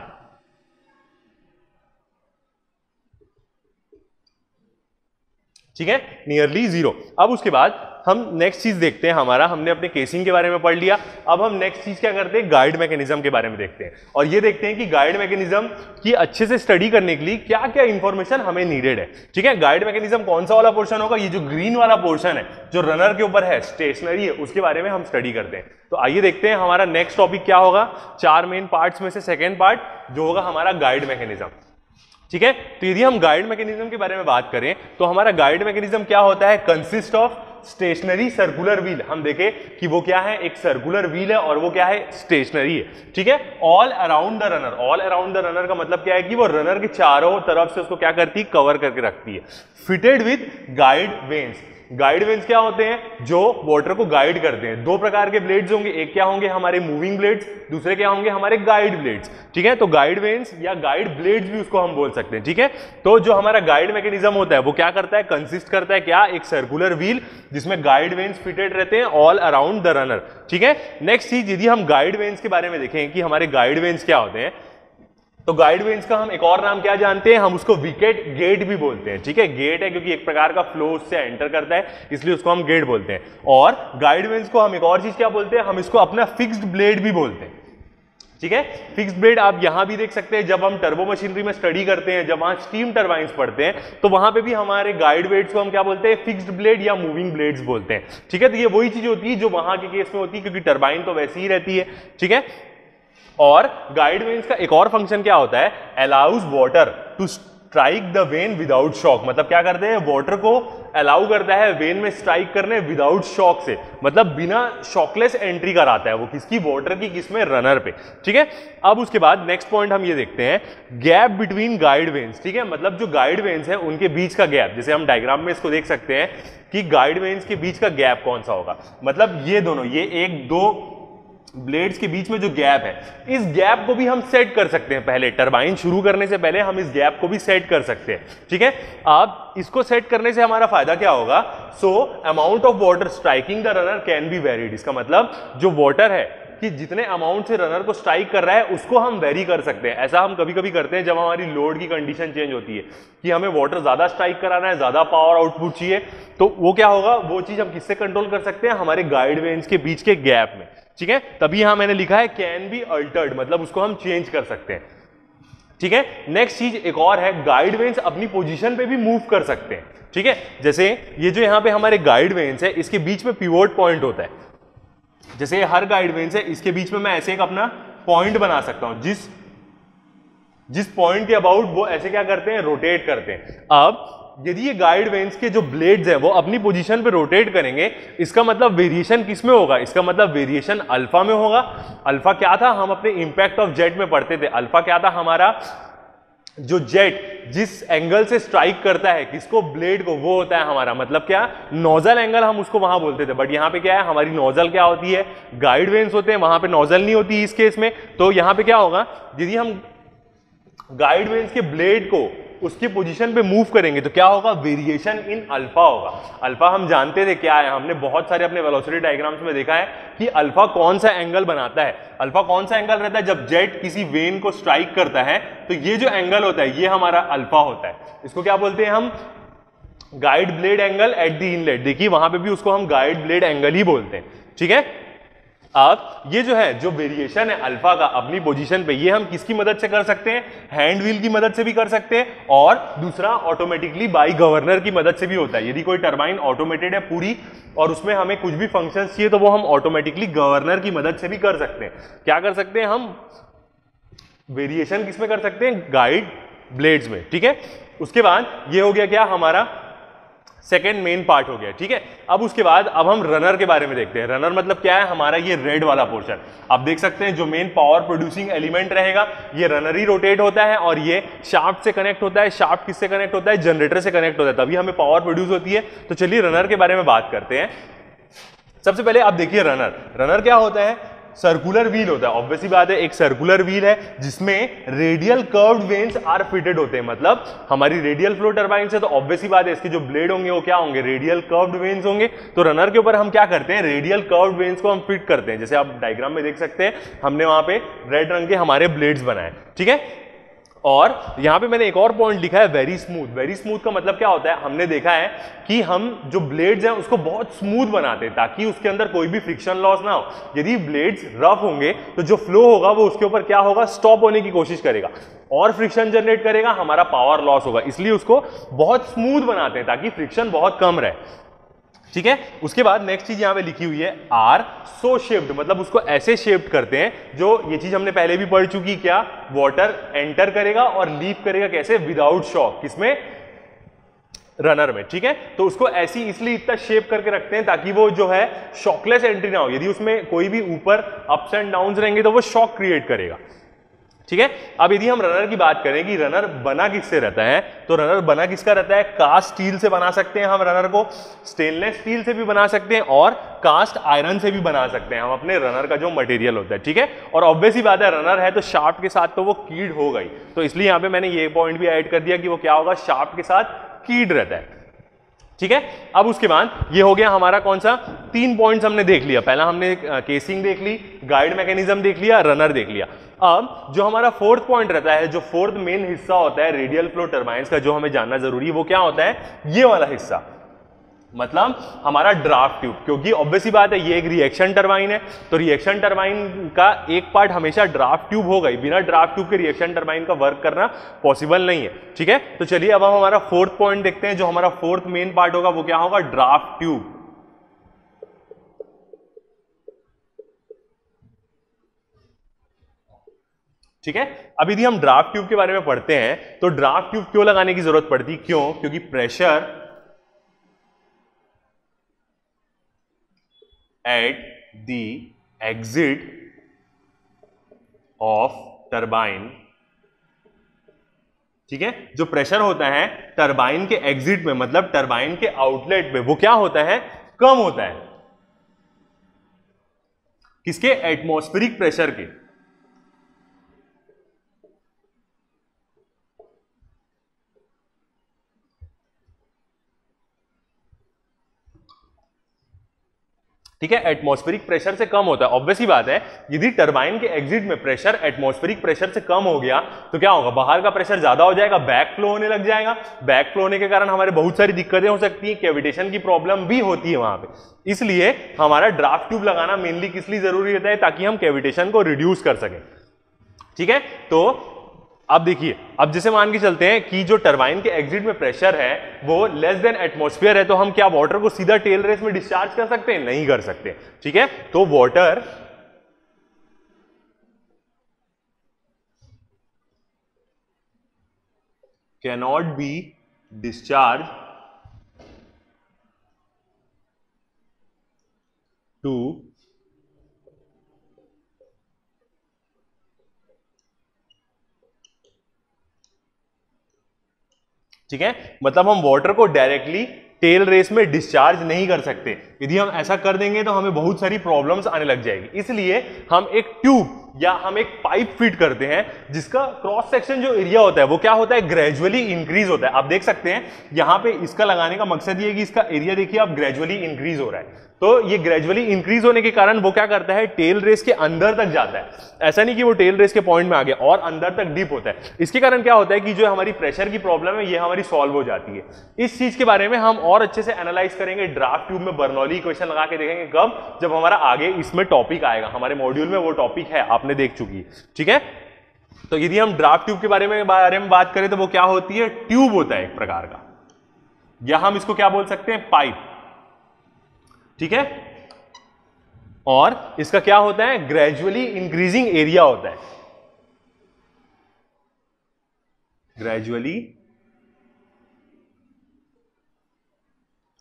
ठीक है? नियरली ज़ीरो अब उसके बाद हम नेक्स्ट चीज़ देखते हैं हमारा, हमने अपने केसिंग के बारे में पढ़ लिया, अब हम नेक्स्ट चीज़ क्या करते हैं? गाइड मैकेनिज्म के बारे में देखते हैं। और ये देखते हैं कि गाइड मैकेनिज्म की अच्छे से स्टडी करने के लिए क्या क्या इंफॉर्मेशन हमें नीडेड है। ठीक है? गाइड मैकेनिज्म कौन सा वाला पोर्शन होगा? ये जो ग्रीन वाला पोर्शन है, जो रनर के ऊपर है स्टेशनरी है, उसके बारे में हम स्टडी करते हैं। तो आइए देखते हैं हमारा नेक्स्ट टॉपिक क्या होगा। चार मेन पार्ट्स में से सेकेंड पार्ट जो होगा हमारा गाइड मैकेनिज्म ठीक है? तो यदि हम गाइड मैकेनिज्म के बारे में बात करें तो हमारा गाइड मैकेनिज्म क्या होता है? Consist of stationary circular wheel हम देखें कि वो क्या है? एक सर्कुलर व्हील है और वो क्या है? स्टेशनरी है। ठीक है? All around the runner all around the runner का मतलब क्या है कि वो रनर के चारों तरफ़ से उसको क्या करती है? कवर करके रखती है। Fitted with guide vanes guide vanes क्या होते हैं? जो वाटर को गाइड करते हैं। दो प्रकार के ब्लेड्स होंगे। एक क्या होंगे? हमारे मूविंग ब्लेड्स दूसरे क्या होंगे? हमारे गाइड ब्लेड्स ठीक है? तो गाइड वेन्स या गाइड ब्लेड्स भी उसको हम बोल सकते हैं। ठीक है? तो जो हमारा गाइड मैकेनिज्म होता है, वो क्या करता है? कंसिस्ट करता है क्या? एक सर्कुलर व्हील जिसमें गाइड वेन्स फिटेड रहते हैं ऑल अराउंड द रनर ठीक है? नेक्स्ट चीज़, यदि हम गाइड वेन्स के बारे में देखें कि हमारे गाइड वेन्स क्या होते हैं तो गाइड वेन्स का हम एक और नाम क्या जानते हैं? हम उसको विकेट गेट भी बोलते हैं, ठीक है? गेट है क्योंकि एक प्रकार का फ्लो उससे एंटर करता है, इसलिए उसको हम गेट बोलते हैं। और गाइड वेन्स को हम एक और चीज़ क्या बोलते हैं? हम इसको अपना फिक्स्ड ब्लेड भी बोलते हैं, ठीक है? फिक्स ब्लेड आप यहाँ भी देख सकते हैं, जब हम टर्बो मशीनरी में स्टडी करते हैं, जब वहाँ स्टीम टर्बाइंस पढ़ते हैं तो वहाँ पे भी हमारे गाइड वेट्स को हम क्या बोलते हैं? फिक्स्ड ब्लेड या मूविंग ब्लेड्स बोलते हैं, ठीक है? तो ये वही चीज़ होती है जो वहाँ के केस में होती है, क्योंकि टर्बाइन तो वैसी ही रहती है, ठीक है? और गाइड वेन्स का एक और फ़ंक्शन क्या होता है? Allows water to strike the vane without shock मतलब क्या करते हैं? वाटर को अलाउ करता है वेन में स्ट्राइक करने विदाउट शॉक से। मतलब बिना शॉकलेस एंट्री कराता है वो किसकी? वाटर की किसमें रनर पे। ठीक है? अब उसके बाद नेक्स्ट पॉइंट हम ये देखते हैं। गैप बिटवीन गाइड वेन्स ठीक है? मतलब जो गाइड वेन्स है, उनके बीच का गैप जैसे हम डायग्राम में इसको देख सकते हैं कि गाइड वेन्स के बीच का गैप कौन सा होगा? मतलब ये दोनों, ये एक, दो ब्लेड्स के बीच में जो गैप है, इस गैप को भी हम सेट कर सकते हैं। पहले टरबाइन शुरू करने से पहले हम इस गैप को भी सेट कर सकते हैं, ठीक है? अब इसको सेट करने से हमारा फ़ायदा क्या होगा? So amount of water striking the runner can be varied इसका मतलब जो वाटर है, कि जितने अमाउंट से रनर को स्ट्राइक कर रहा है, उसको हम वेरी कर सकते हैं। ऐसा हम कभी कभी करते हैं जब हमारी लोड की कंडीशन चेंज होती है, कि हमें वाटर ज़्यादा स्ट्राइक कराना है, ज़्यादा पावर आउटपुट चाहिए तो वो क्या होगा? वो चीज़ हम किससे कंट्रोल कर सकते हैं? हमारे गाइड वेन्स के बीच के गैप में। ठीक है? तभी यहाँ मैंने लिखा है कैन बी अल्टर्ड मतलब उसको हम चेंज कर सकते हैं। ठीक है? नेक्स्ट चीज़ एक और है गाइड वेन्स अपनी पोजीशन पे भी मूव कर सकते हैं। ठीक है? जैसे ये जो यहाँ पे हमारे गाइड वेन्स है, इसके बीच में पिवोट पॉइंट होता है। जैसे हर गाइड वेन्स है, इसके बीच में मैं ऐसे एक अपना पॉइंट बना सकता हूँ। जिस जिस पॉइंट के अबाउट वो ऐसे क्या करते हैं? रोटेट करते हैं। अब यदि ये गाइड वेन्स के जो ब्लेड्स है, वो अपनी पोजीशन पे रोटेट करेंगे, इसका मतलब वेरिएशन किसमें होगा? इसका मतलब वेरिएशन अल्फ़ा में होगा। अल्फ़ा क्या था? हम अपने इंपैक्ट ऑफ़ जेट में पढ़ते थे। अल्फ़ा क्या था? हमारा जो जेट जिस एंगल से स्ट्राइक करता है, किसको? ब्लेड को, वो होता है हमारा। मतलब क्या? नोजल एंगल हम उसको वहाँ बोलते थे। बट यहाँ पे क्या है? हमारी नोजल क्या होती है? गाइड वेन्स होते हैं। वहाँ पे नोजल नहीं होती इस केस में। तो यहाँ पे क्या होगा? यदि हम गाइड वेन्स के ब्लेड को उसकी पोजीशन पे मूव करेंगे तो क्या होगा? वेरिएशन इन अल्फ़ा होगा। अल्फ़ा हम जानते थे क्या है। हमने बहुत सारे अपने वेलोसिटी डायग्राम्स में देखा है कि अल्फ़ा कौन सा एंगल बनाता है। अल्फ़ा कौन सा एंगल रहता है? जब जेट किसी वेन को स्ट्राइक करता है तो ये जो एंगल होता है, ये हमारा अल्फ़ा होता है। इसको क्या बोलते हैं हम? Guide blade angle at the inlet देखिए, वहाँ पे भी उसको हम गाइड ब्लेड एंगल ही बोलते हैं। ठीक है? अब ये जो है, जो वेरिएशन है अल्फ़ा का अपनी पोजीशन पे, ये हम किसकी मदद से कर सकते हैं? हैंड व्हील की मदद से भी कर सकते हैं और दूसरा ऑटोमेटिकली बाई गवर्नर की मदद से भी होता है। यदि कोई टर्बाइन ऑटोमेटेड है पूरी और उसमें हमें कुछ भी फ़ंक्शन चाहिए तो वो हम ऑटोमेटिकली गवर्नर की मदद से भी कर सकते हैं। क्या कर सकते हैं हम? वेरिएशन किसमें कर सकते हैं? गाइड ब्लेड्स में, ठीक है? उसके बाद ये हो गया क्या? हमारा सेकेंड मेन पार्ट हो गया, ठीक है? अब उसके बाद, अब हम रनर के बारे में देखते हैं। रनर मतलब क्या है? हमारा ये रेड वाला पोर्शन आप देख सकते हैं जो मेन पावर प्रोड्यूसिंग एलिमेंट रहेगा, ये रनर ही रोटेट होता है और ये शाफ्ट से कनेक्ट होता है। शाफ्ट किससे कनेक्ट होता है? जनरेटर से कनेक्ट होता है। तभी हमें पावर प्रोड्यूस होती है। तो चलिए रनर के बारे में बात करते हैं। सबसे पहले आप देखिए रनर रनर क्या होता है? सर्कुलर व्हील होता है। ऑब्वियसली बात है, एक सर्कुलर व्हील है, जिसमें radial curved vanes are fitted होते हैं। मतलब हमारी रेडियल फ्लो टर्बाइन से तो ऑब्वियसली बात है, इसके जो ब्लेड होंगे, वो क्या होंगे? रेडियल कर्व्ड वेन्स होंगे। तो रनर के ऊपर हम क्या करते हैं? रेडियल कर्व्ड वेन्स को हम फिट करते हैं। जैसे आप डायग्राम में देख सकते हैं, हमने वहाँ पे रेड रंग के हमारे ब्लेड्स बनाए। ठीक है? और यहाँ पे मैंने एक और पॉइंट लिखा है वेरी स्मूथ वेरी स्मूथ का मतलब क्या होता है? हमने देखा है कि हम जो ब्लेड्स हैं, उसको बहुत स्मूथ बनाते हैं, ताकि उसके अंदर कोई भी फ्रिक्शन लॉस ना हो। यदि ब्लेड्स रफ होंगे तो जो फ्लो होगा, वो उसके ऊपर क्या होगा? स्टॉप होने की कोशिश करेगा। और फ्रिक्शन जनरेट करेगा, हमारा पावर लॉस होगा। इसलिए उसको बहुत स्मूथ बनाते हैं, ताकि फ्रिक्शन बहुत कम रहे। ठीक है? उसके बाद नेक्स्ट चीज़ यहाँ पे लिखी हुई है आर सो शेप्ड मतलब उसको ऐसे शेप्ड करते हैं, जो ये चीज़ हमने पहले भी पढ़ चुकी क्या? वाटर एंटर करेगा और लीव करेगा कैसे? विदाउट शॉक किसमें? रनर में, ठीक है? तो उसको ऐसी इसलिए इतना शेप करके रखते हैं ताकि वो जो है शॉकलेस एंट्री ना हो। यदि उसमें कोई भी ऊपर अप्स एंड डाउन रहेंगे तो वो शॉक क्रिएट करेगा। ठीक है? अब यदि हम रनर की बात करें कि रनर बना किससे रहता है तो रनर बना किसका रहता है? कास्ट स्टील से बना सकते हैं हम रनर को। स्टेनलेस स्टील से भी बना सकते हैं और कास्ट आयरन से भी बना सकते हैं हम अपने रनर का जो मटेरियल होता है, ठीक है? और ऑब्वियस ही बात है रनर है तो शाफ्ट के साथ तो वो कीड हो गई। तो इसलिए यहाँ पे मैंने ये पॉइंट भी ऐड कर दिया कि वो क्या होगा? शाफ्ट के साथ कीड रहता है। ठीक है? अब उसके बाद ये हो गया हमारा कौन सा? तीन पॉइंट्स हमने देख लिया। पहला हमने केसिंग देख ली गाइड मैकेनिज्म देख लिया रनर देख लिया। अब जो हमारा फोर्थ पॉइंट रहता है, जो फोर्थ मेन हिस्सा होता है रेडियल फ्लो टर्बाइंस का, जो हमें जानना ज़रूरी है वो क्या होता है? ये वाला हिस्सा। मतलब हमारा ड्राफ्ट ट्यूब, क्योंकि ऑब्वियसली बात है, ये एक रिएक्शन टरबाइन है। तो रिएक्शन टरबाइन का एक पार्ट हमेशा ड्राफ्ट ट्यूब होगा ही। बिना ड्राफ्ट ट्यूब के रिएक्शन टरबाइन का वर्क करना पॉसिबल नहीं है। ठीक है? तो चलिए, अब हम हमारा फोर्थ पॉइंट देखते हैं। जो हमारा फोर्थ मेन पार्ट होगा, वो क्या होगा? Draft tube. ठीक है? अब यदि हम ड्राफ्ट ट्यूब के बारे में पढ़ते हैं तो ड्राफ्ट ट्यूब क्यों लगाने की ज़रूरत पड़ती? क्यों? क्योंकि pressure at the exit of turbine ठीक है? जो प्रेशर होता है टर्बाइन के एग्जिट में मतलब टर्बाइन के आउटलेट में, वो क्या होता है? कम होता है। किसके? एटमॉस्फेरिक प्रेशर के। ठीक है? एटमॉस्फेरिक प्रेशर से कम होता है। ऑब्वियसली बात है, यदि टरबाइन के एग्जिट में प्रेशर एटमॉस्फेरिक प्रेशर से कम हो गया तो क्या होगा? बाहर का प्रेशर ज़्यादा हो जाएगा बैक फ्लो होने लग जाएगा। बैक फ्लो होने के कारण हमारे बहुत सारी दिक्कतें हो सकती है कैविटेशन की प्रॉब्लम भी होती है वहाँ पे। इसलिए हमारा ड्राफ्ट ट्यूब लगाना मेनली किस लिए ज़रूरी होता है? ताकि हम कैविटेशन को रिड्यूस कर सकें। ठीक है? तो अब देखिए, अब जैसे मान के चलते हैं कि जो टरबाइन के एग्जिट में प्रेशर है, वो लेस देन एटमोस्फियर है तो हम क्या वाटर को सीधा टेल रेस में डिस्चार्ज कर सकते हैं? नहीं कर सकते। ठीक है? तो water cannot be discharge to ठीक है? मतलब हम वाटर को डायरेक्टली टेल रेस में डिस्चार्ज नहीं कर सकते। यदि हम ऐसा कर देंगे तो हमें बहुत सारी प्रॉब्लम्स आने लग जाएगी। इसलिए हम एक ट्यूब या हम एक पाइप फिट करते हैं, जिसका क्रॉस सेक्शन जो एरिया होता है, वो क्या होता है? ग्रेजुअली इंक्रीज होता है। आप देख सकते हैं, यहाँ पे इसका लगाने का मकसद ये कि इसका एरिया देखिए आप ग्रेजुअली इंक्रीज हो रहा है। तो ये ग्रेजुअली इंक्रीज होने के कारण वो क्या करता है? टेल रेस के अंदर तक जाता है। ऐसा नहीं कि वो टेल रेस के पॉइंट में आ गया और अंदर तक डीप होता है। इसके कारण क्या होता है कि जो हमारी प्रेशर की प्रॉब्लम है, ये हमारी सॉल्व हो जाती है। इस चीज़ के बारे में हम और अच्छे से एनालाइज करेंगे, ड्राफ्ट ट्यूब में बर्नौली क्वेश्चन लगा के देखेंगे कब, जब हमारा आगे इसमें टॉपिक आएगा। हमारे मॉड्यूल में वो टॉपिक है आपने देख चुकी है। ठीक है? तो यदि हम ड्राफ्ट ट्यूब के बारे में बारे में बात करें तो वो क्या होती है? ट्यूब होता है एक प्रकार का। या हम इसको क्या बोल सकते हैं? पाइप ठीक है? और इसका क्या होता है? ग्रेजुअली इंक्रीजिंग एरिया होता है। ग्रेजुअली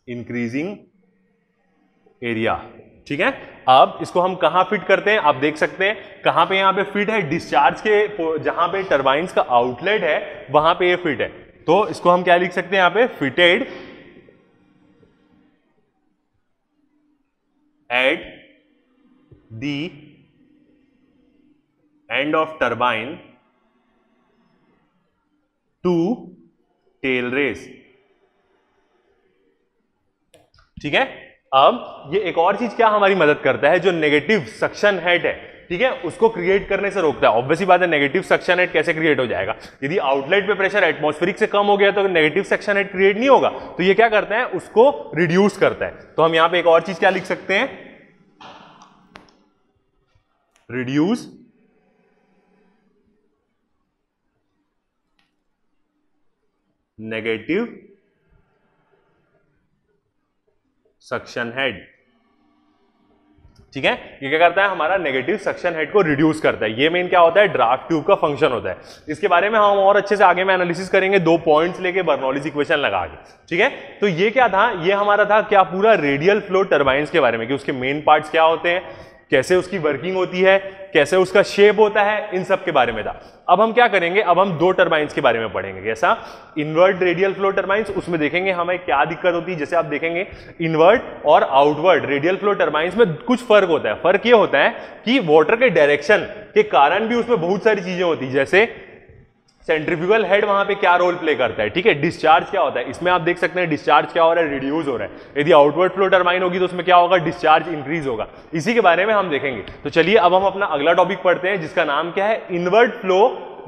इंक्रीजिंग एरिया ठीक है? अब इसको हम कहाँ फिट करते हैं? आप देख सकते हैं। कहाँ पे यहाँ पे फिट है? डिस्चार्ज के जहाँ पे टर्बाइंस का आउटलेट है, वहाँ पे ये फिट है। तो इसको हम क्या लिख सकते हैं यहाँ पे? Fitted at the end of turbine to tail race ठीक है? अब ये एक और चीज़ क्या हमारी मदद करता है, जो नेगेटिव सक्शन हेड है, ठीक है? उसको क्रिएट करने से रोकता है। ऑब्वियसली बात है नेगेटिव सक्शन हेड कैसे क्रिएट हो जाएगा। यदि आउटलेट पे प्रेशर एटमोस्फेरिक से कम हो गया तो नेगेटिव सक्शन हेड क्रिएट नहीं होगा तो ये क्या करता है? उसको रिड्यूस करता है। तो हम यहाँ पे एक और चीज़ क्या लिख सकते हैं? रिड्यूस नेगेटिव सक्शन हेड ठीक है? ये क्या करता है? हमारा नेगेटिव सक्शन हेड को रिड्यूस करता है। ये मेन क्या होता है? ड्राफ्ट ट्यूब का फ़ंक्शन होता है। इसके बारे में हम और अच्छे से आगे में एनालिसिस करेंगे, दो पॉइंट्स लेके बर्नोलिज इक्वेशन लगा के। ठीक है? तो ये क्या था? ये हमारा था क्या? पूरा रेडियल फ्लो टर्बाइन के बारे में, कि उसके मेन पार्ट क्या होते हैं? कैसे उसकी वर्किंग होती है, कैसे उसका शेप होता है, इन सब के बारे में था। अब हम क्या करेंगे? अब हम दो टर्बाइंस के बारे में पढ़ेंगे कैसा इनवर्ट रेडियल फ्लो टर्बाइंस उसमें देखेंगे हमें क्या दिक्कत होती है। जैसे आप देखेंगे इनवर्ट और आउटवर्ड रेडियल फ्लो टर्बाइंस में कुछ फ़र्क होता है। फ़र्क ये होता है कि वाटर के डायरेक्शन के कारण भी उसमें बहुत सारी चीज़ें होती है। जैसे सेंट्रीफ्यूगल हेड वहाँ पे क्या रोल प्ले करता है, ठीक है? डिस्चार्ज क्या होता है? इसमें आप देख सकते हैं डिस्चार्ज क्या हो रहा है? रिड्यूस हो रहा है। यदि आउटवर्ड फ्लो टर्बाइन होगी तो उसमें क्या होगा? डिस्चार्ज इंक्रीज होगा। इसी के बारे में हम देखेंगे। तो चलिए, अब हम अपना अगला टॉपिक पढ़ते हैं, जिसका नाम क्या है? Inward flow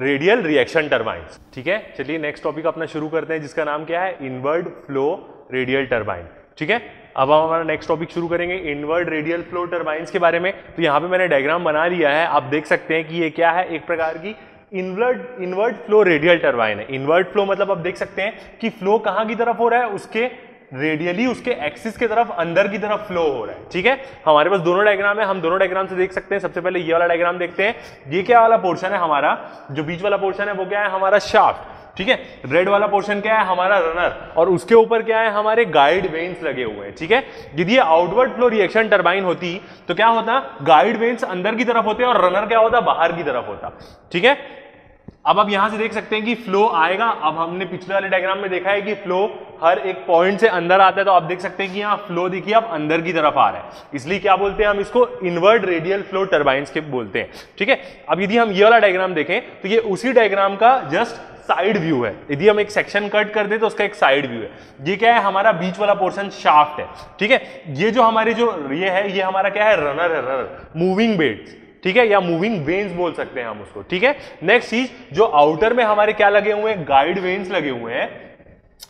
radial reaction turbines ठीक है? चलिए नेक्स्ट टॉपिक अपना शुरू करते हैं, जिसका नाम क्या है? इनवर्ड फ्लो रेडियल टर्बाइन ठीक है? अब हम हमारा नेक्स्ट टॉपिक शुरू करेंगे इनवर्ड रेडियल फ्लो टर्बाइंस के बारे में। तो यहाँ पे मैंने डायग्राम बना लिया है। आप देख सकते हैं कि ये क्या है? एक प्रकार की inward inward flow radial turbine है। इनवर्ट फ्लो मतलब आप देख सकते हैं कि फ्लो कहाँ की तरफ़ हो रहा है? उसके रेडियली उसके एक्सिस की तरफ़ अंदर की तरफ़ फ्लो हो रहा है। ठीक है? हमारे पास दोनों डायग्राम है। हम दोनों डायग्राम से देख सकते हैं। सबसे पहले ये वाला डायग्राम देखते हैं। ये क्या वाला पोर्शन है हमारा? जो बीच वाला पोर्शन है, वो क्या है? हमारा शाफ्ट ठीक है? रेड वाला पोर्शन क्या है? हमारा रनर और उसके ऊपर क्या है? हमारे गाइड वेन्स लगे हुए हैं। ठीक है? यदि ये आउटवर्ड फ्लो रिएक्शन टर्बाइन होती तो क्या होता? गाइड वेन्स अंदर की तरफ़ होते और रनर क्या होता? बाहर की तरफ़ होता। ठीक है? अब आप यहाँ से देख सकते हैं कि फ्लो आएगा। अब हमने पिछले वाले डायग्राम में देखा है कि फ्लो हर एक पॉइंट से अंदर आता है तो आप देख सकते हैं कि यहाँ फ्लो देखिए आप अंदर की तरफ़ आ रहा है। इसलिए क्या बोलते हैं हम इसको इनवर्ट रेडियल फ्लो टर्बाइंस के बोलते हैं। ठीक है? अब यदि हम ये वाला डायग्राम देखें तो ये उसी डायग्राम का जस्ट साइड व्यू है। यदि हम एक सेक्शन कट कर दें तो उसका एक साइड व्यू है। ये क्या है? हमारा बीच वाला पोर्शन शाफ्ट है। ठीक है? ये जो हमारे जो, ये है, ये हमारा क्या है? रनर है रनर मूविंग बेड्स ठीक है? या मूविंग वेन्स बोल सकते हैं हम उसको, ठीक है? नेक्स्ट चीज़ जो आउटर में हमारे क्या लगे हुए हैं? गाइड वेन्स लगे हुए हैं।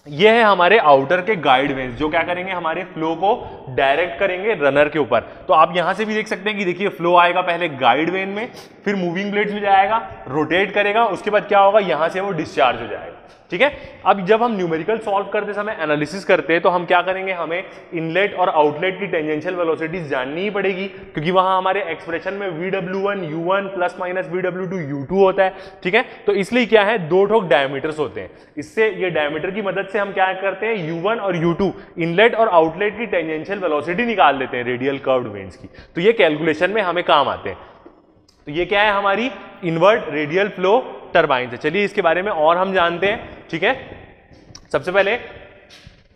ये है हमारे आउटर के गाइड वेन्स जो क्या करेंगे, हमारे फ्लो को डायरेक्ट करेंगे रनर के ऊपर। तो आप यहाँ से भी देख सकते हैं कि देखिए फ्लो आएगा पहले गाइड वेन में, फिर मूविंग ब्लेड्स में जाएगा रोटेट करेगा, उसके बाद क्या होगा, यहाँ से वो डिस्चार्ज हो जाएगा। ठीक है? अब जब हम न्यूमेरिकल सॉल्व करते समय एनालिसिस करते हैं तो हम क्या करेंगे, हमें इनलेट और आउटलेट की टेंजेंशियल वेलोसिटीज जाननी ही पड़ेगी, क्योंकि वहाँ हमारे एक्सप्रेशन में V W one U one plus minus V W two U two होता है। ठीक है? तो इसलिए क्या है, दो ठोक डायमीटर्स होते हैं। इससे ये डायमीटर की मदद से हम क्या करते हैं यू वन और यू टू इनलेट और आउटलेट की टेंजेंशियल वेलोसिटी निकाल लेते हैं रेडियल कर्व वेन्स की। तो ये कैलकुलेशन में हमें काम आते हैं। तो ये क्या है हमारी इनवर्ट रेडियल फ्लो टर्बाइन है। चलिए इसके बारे में और हम जानते हैं, ठीक है? सबसे पहले,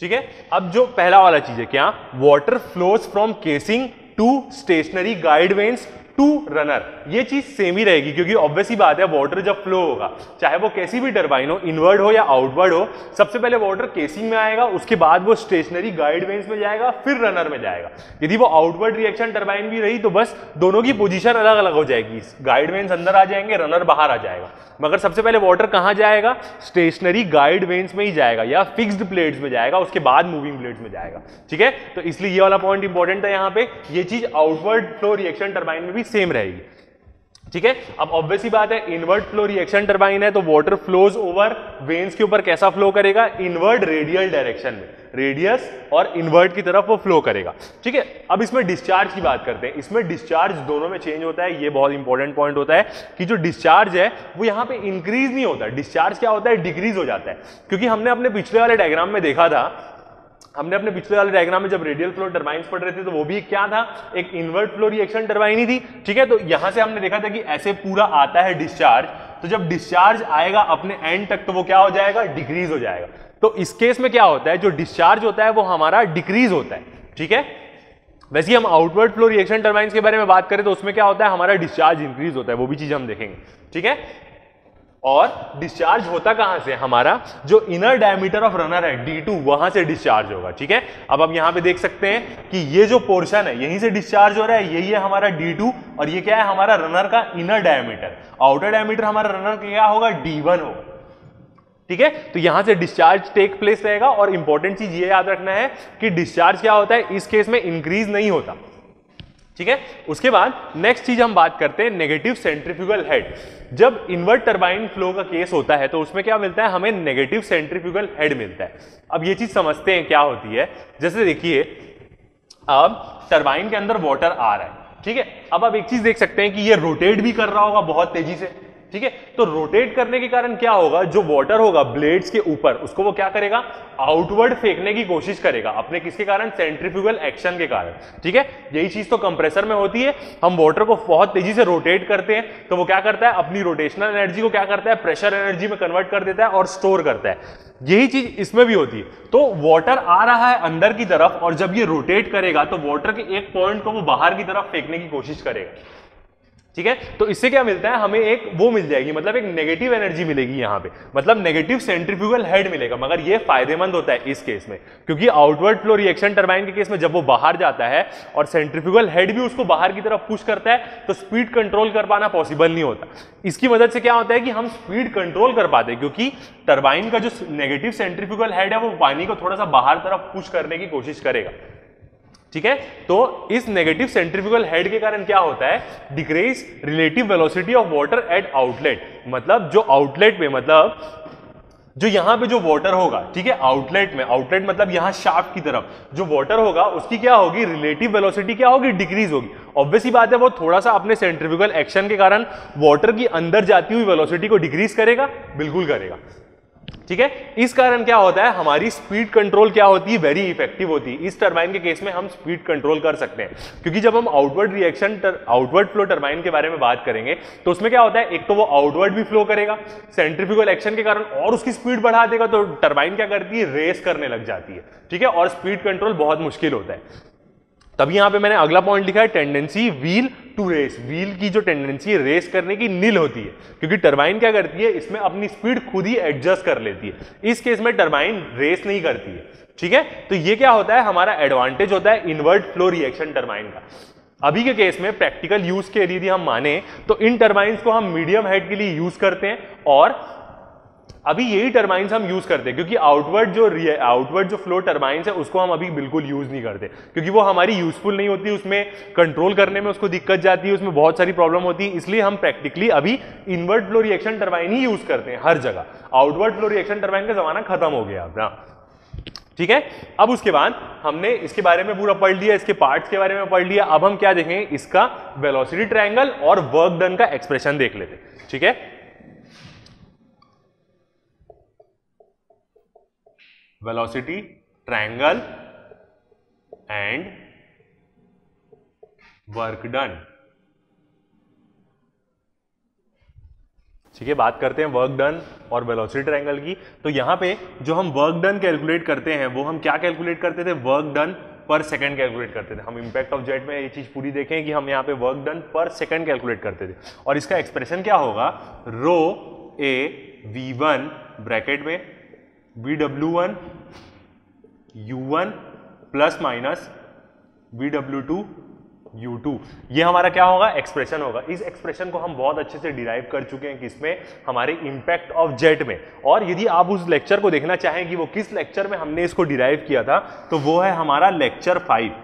ठीक है? अब जो पहला वाला चीज़ है क्या? Water flows from casing to stationary guide vanes to runner ये चीज़ सेम ही रहेगी, क्योंकि ऑब्वियसली बात है वाटर जब फ्लो होगा, चाहे वो कैसी भी टर्बाइन हो इनवर्ड हो या आउटवर्ड हो, सबसे पहले वाटर केसिंग में आएगा, उसके बाद वो स्टेशनरी गाइड वेन्स में जाएगा, फिर रनर में जाएगा। यदि वो आउटवर्ड रिएक्शन टर्बाइन भी रही तो बस दोनों की पोजिशन अलग अलग हो जाएगी। गाइड वेन्स अंदर आ जाएँगे रनर बाहर आ जाएगा। मगर सबसे पहले वाटर कहाँ जाएगा? स्टेशनरी गाइड वेन्स में ही जाएगा, या फिक्स्ड प्लेट्स में जाएगा, उसके बाद मूविंग प्लेट्स में जाएगा। ठीक है? तो इसलिए ये वाला पॉइंट इंपॉर्टेंट है यहाँ पे। ये चीज़ आउटवर्ड फ्लो रिएक्शन टर्बाइन में भी सेम रहेगी। ठीक है? अब ऑब्वियसली बात है इनवर्ट फ्लो रिएक्शन टर्बाइन है तो वाटर फ्लोज ओवर वेन्स के ऊपर कैसा फ्लो करेगा? इनवर्ट रेडियल डायरेक्शन में। रेडियस और इनवर्ट की तरफ़ वो फ्लो करेगा। ठीक है? अब इसमें डिस्चार्ज की बात करते हैं। इसमें डिस्चार्ज दोनों में चेंज होता है। ये बहुत इंपॉर्टेंट पॉइंट होता है कि जो डिस्चार्ज है, वो यहाँ पे इंक्रीज नहीं होता। डिस्चार्ज क्या होता है? डिक्रीज हो जाता है। क्योंकि हमने अपने पिछले वाले डायग्राम में देखा था हमने अपने पिछले वाले डायग्राम में जब रेडियल फ्लो टर्बाइंस पढ़ रहे थे तो वो भी क्या था? एक इनवर्ट फ्लो रिएक्शन टर्बाइन ही थी। ठीक है? तो यहाँ से हमने देखा था कि ऐसे पूरा आता है डिस्चार्ज तो जब डिस्चार्ज आएगा अपने एंड तक तो वो क्या हो जाएगा? डिक्रीज हो जाएगा। तो इस केस में क्या होता है? जो डिस्चार्ज होता है, वो हमारा डिक्रीज होता है। ठीक है? वैसे ही हम आउटवर्ड फ्लो रिएक्शन टर्बाइंस के बारे में बात करें तो उसमें क्या होता है? हमारा डिस्चार्ज इंक्रीज होता है। वो भी चीज़ हम देखेंगे। ठीक है? और डिस्चार्ज होता कहाँ से? हमारा जो इनर डायमीटर ऑफ़ रनर है D2 वहाँ से डिस्चार्ज होगा, ठीक है? अब आप यहाँ पे देख सकते हैं कि ये जो पोर्शन है, यहीं से डिस्चार्ज हो रहा है, यही है हमारा D2 और ये क्या है? हमारा रनर का इनर डायमीटर आउटर डायमीटर हमारा रनर का क्या होगा? D1 होगा, ठीक है? तो यहाँ से डिस्चार्ज टेक प्लेस रहेगा, और इंपॉर्टेंट चीज़ ये याद रखना है कि डिस्चार्ज क्या होता है? इस केस में इंक्रीज नहीं होता। ठीक है? उसके बाद नेक्स्ट चीज़ हम बात करते हैं नेगेटिव सेंट्रीफ्यूगल हेड जब इन्वर्ट टर्बाइन फ्लो का केस होता है तो उसमें क्या मिलता है? हमें नेगेटिव सेंट्रीफ्यूगल हेड मिलता है. अब ये चीज़ समझते हैं क्या होती है. जैसे देखिए, अब टर्बाइन के अंदर वॉटर आ रहा है, ठीक है? अब आप एक चीज़ देख सकते हैं कि ये रोटेट भी कर रहा होगा बहुत तेज़ी से. ठीक है? तो रोटेट करने के कारण क्या होगा? जो वाटर होगा ब्लेड्स के ऊपर, उसको वो क्या करेगा? आउटवर्ड फेंकने की कोशिश करेगा। अपने किसके कारण? सेंट्रीफ्यूगल एक्शन के कारण। ठीक है? यही चीज़ तो कंप्रेसर में होती है। हम वाटर को बहुत तेज़ी से रोटेट करते हैं तो वो क्या करता है? अपनी रोटेशनल एनर्जी को क्या करता है? प्रेशर एनर्जी में कन्वर्ट कर देता है और स्टोर करता है। यही चीज़ इसमें भी होती है। तो वाटर आ रहा है अंदर की तरफ़ और जब ये रोटेट करेगा तो वाटर के एक पॉइंट को वो बाहर की तरफ़ फेंकने की कोशिश करेगा। ठीक है? तो इससे क्या मिलता है? हमें एक वो मिल जाएगी मतलब एक नेगेटिव एनर्जी मिलेगी यहाँ पे। मतलब नेगेटिव सेंट्रीफ्यूगल हेड मिलेगा, मगर ये फ़ायदेमंद होता है इस केस में। क्योंकि आउटवर्ड फ्लो रिएक्शन टर्बाइन के केस में जब वो बाहर जाता है और सेंट्रीफ्यूगल हेड भी उसको बाहर की तरफ़ पुश करता है तो स्पीड कंट्रोल कर पाना पॉसिबल नहीं होता। इसकी मदद से क्या होता है कि हम स्पीड कंट्रोल कर पाते क्योंकि टर्बाइन का जो नेगेटिव सेंट्रीफ्यूगल हेड है, वो पानी को थोड़ा सा बाहर तरफ़ पुश करने की कोशिश करेगा। ठीक है? तो इस नेगेटिव सेंट्रीफ्यूगल हेड के कारण क्या होता है? Decrease relative velocity of water at outlet मतलब जो आउटलेट में मतलब जो यहाँ पे जो वाटर होगा, ठीक है? आउटलेट में आउटलेट मतलब यहाँ शाफ्ट की तरफ़। जो वाटर होगा, उसकी क्या होगी? रिलेटिव वेलोसिटी क्या होगी? डिक्रीज होगी। ऑब्वियसली बात है, वो थोड़ा सा अपने सेंट्रीफ्यूगल एक्शन के कारण वाटर की अंदर जाती हुई वेलोसिटी को डिक्रीज करेगा, बिल्कुल करेगा। ठीक है? इस कारण क्या होता है? हमारी स्पीड कंट्रोल क्या होती है? वेरी इफ़ेक्टिव होती है। इस टर्बाइन के केस में हम स्पीड कंट्रोल कर सकते हैं। क्योंकि जब हम outward reaction outward flow turbine के बारे में बात करेंगे तो उसमें क्या होता है? एक तो वो आउटवर्ड भी फ्लो करेगा सेंट्रीफ्यूगल एक्शन के कारण और उसकी स्पीड बढ़ा देगा तो टर्बाइन क्या करती है? रेस करने लग जाती है। ठीक है? और स्पीड कंट्रोल बहुत मुश्किल होता है। तभी यहाँ पे मैंने अगला पॉइंट लिखा है tendency wheel to race wheel की जो टेंडेंसी है रेस करने की नील होती है। क्योंकि टर्बाइन क्या करती है? इसमें अपनी स्पीड खुद ही एडजस्ट कर लेती है। इस केस में टर्बाइन रेस नहीं करती है। ठीक है? तो ये क्या होता है? हमारा एडवांटेज होता है इनवर्ट फ्लो रिएक्शन टर्बाइन का। अभी के केस में प्रैक्टिकल यूज़ के यदि हम माने तो इन टर्बाइंस को हम मीडियम हेड के लिए यूज़ करते हैं और अभी यही टर्बाइंस हम यूज़ करते हैं, क्योंकि आउटवर्ड जो आउटवर्ड जो फ्लो टर्बाइंस है, उसको हम अभी बिल्कुल यूज़ नहीं करते। क्योंकि वो हमारी यूजफुल नहीं होती, उसमें कंट्रोल करने में उसको दिक्कत जाती है, उसमें बहुत सारी प्रॉब्लम होती है, इसलिए हम प्रैक्टिकली अभी इनवर्ट फ्लो रिएक्शन टर्बाइन ही यूज़ करते हैं, हर जगह। आउटवर्ड फ्लो रिएक्शन टर्बाइन का जमाना खत्म हो गया अपना ठीक है? अब उसके बाद हमने इसके बारे में पूरा पढ़ लिया, इसके पार्ट्स के बारे में पढ़ लिया, अब हम क्या देखेंगे? इसका वेलोसिटी ट्रायंगल और वर्क डन का एक्सप्रेशन देख लेते ठीक है? Velocity, triangle, and work done. ठीक है, बात करते हैं वर्क डन और वेलोसिटी ट्रायंगल की। तो यहाँ पे जो हम वर्क डन कैलकुलेट करते हैं, वो हम क्या कैलकुलेट करते थे? Work done per second calculate करते थे। हम इंपैक्ट ऑफ़ जेट में ये चीज़ पूरी देखें कि हम यहाँ पे work done per second calculate करते थे। और इसका एक्सप्रेशन क्या होगा? Rho A V one bracket में V W one U one plus minus V W two U two ये हमारा क्या होगा? एक्सप्रेशन होगा। इस एक्सप्रेशन को हम बहुत अच्छे से डिराइव कर चुके हैं किसमें? हमारे इंपैक्ट ऑफ़ जेट में। और यदि आप उस लेक्चर को देखना चाहें कि वो किस लेक्चर में हमने इसको डिराइव किया था तो वो है हमारा लेक्चर फाइव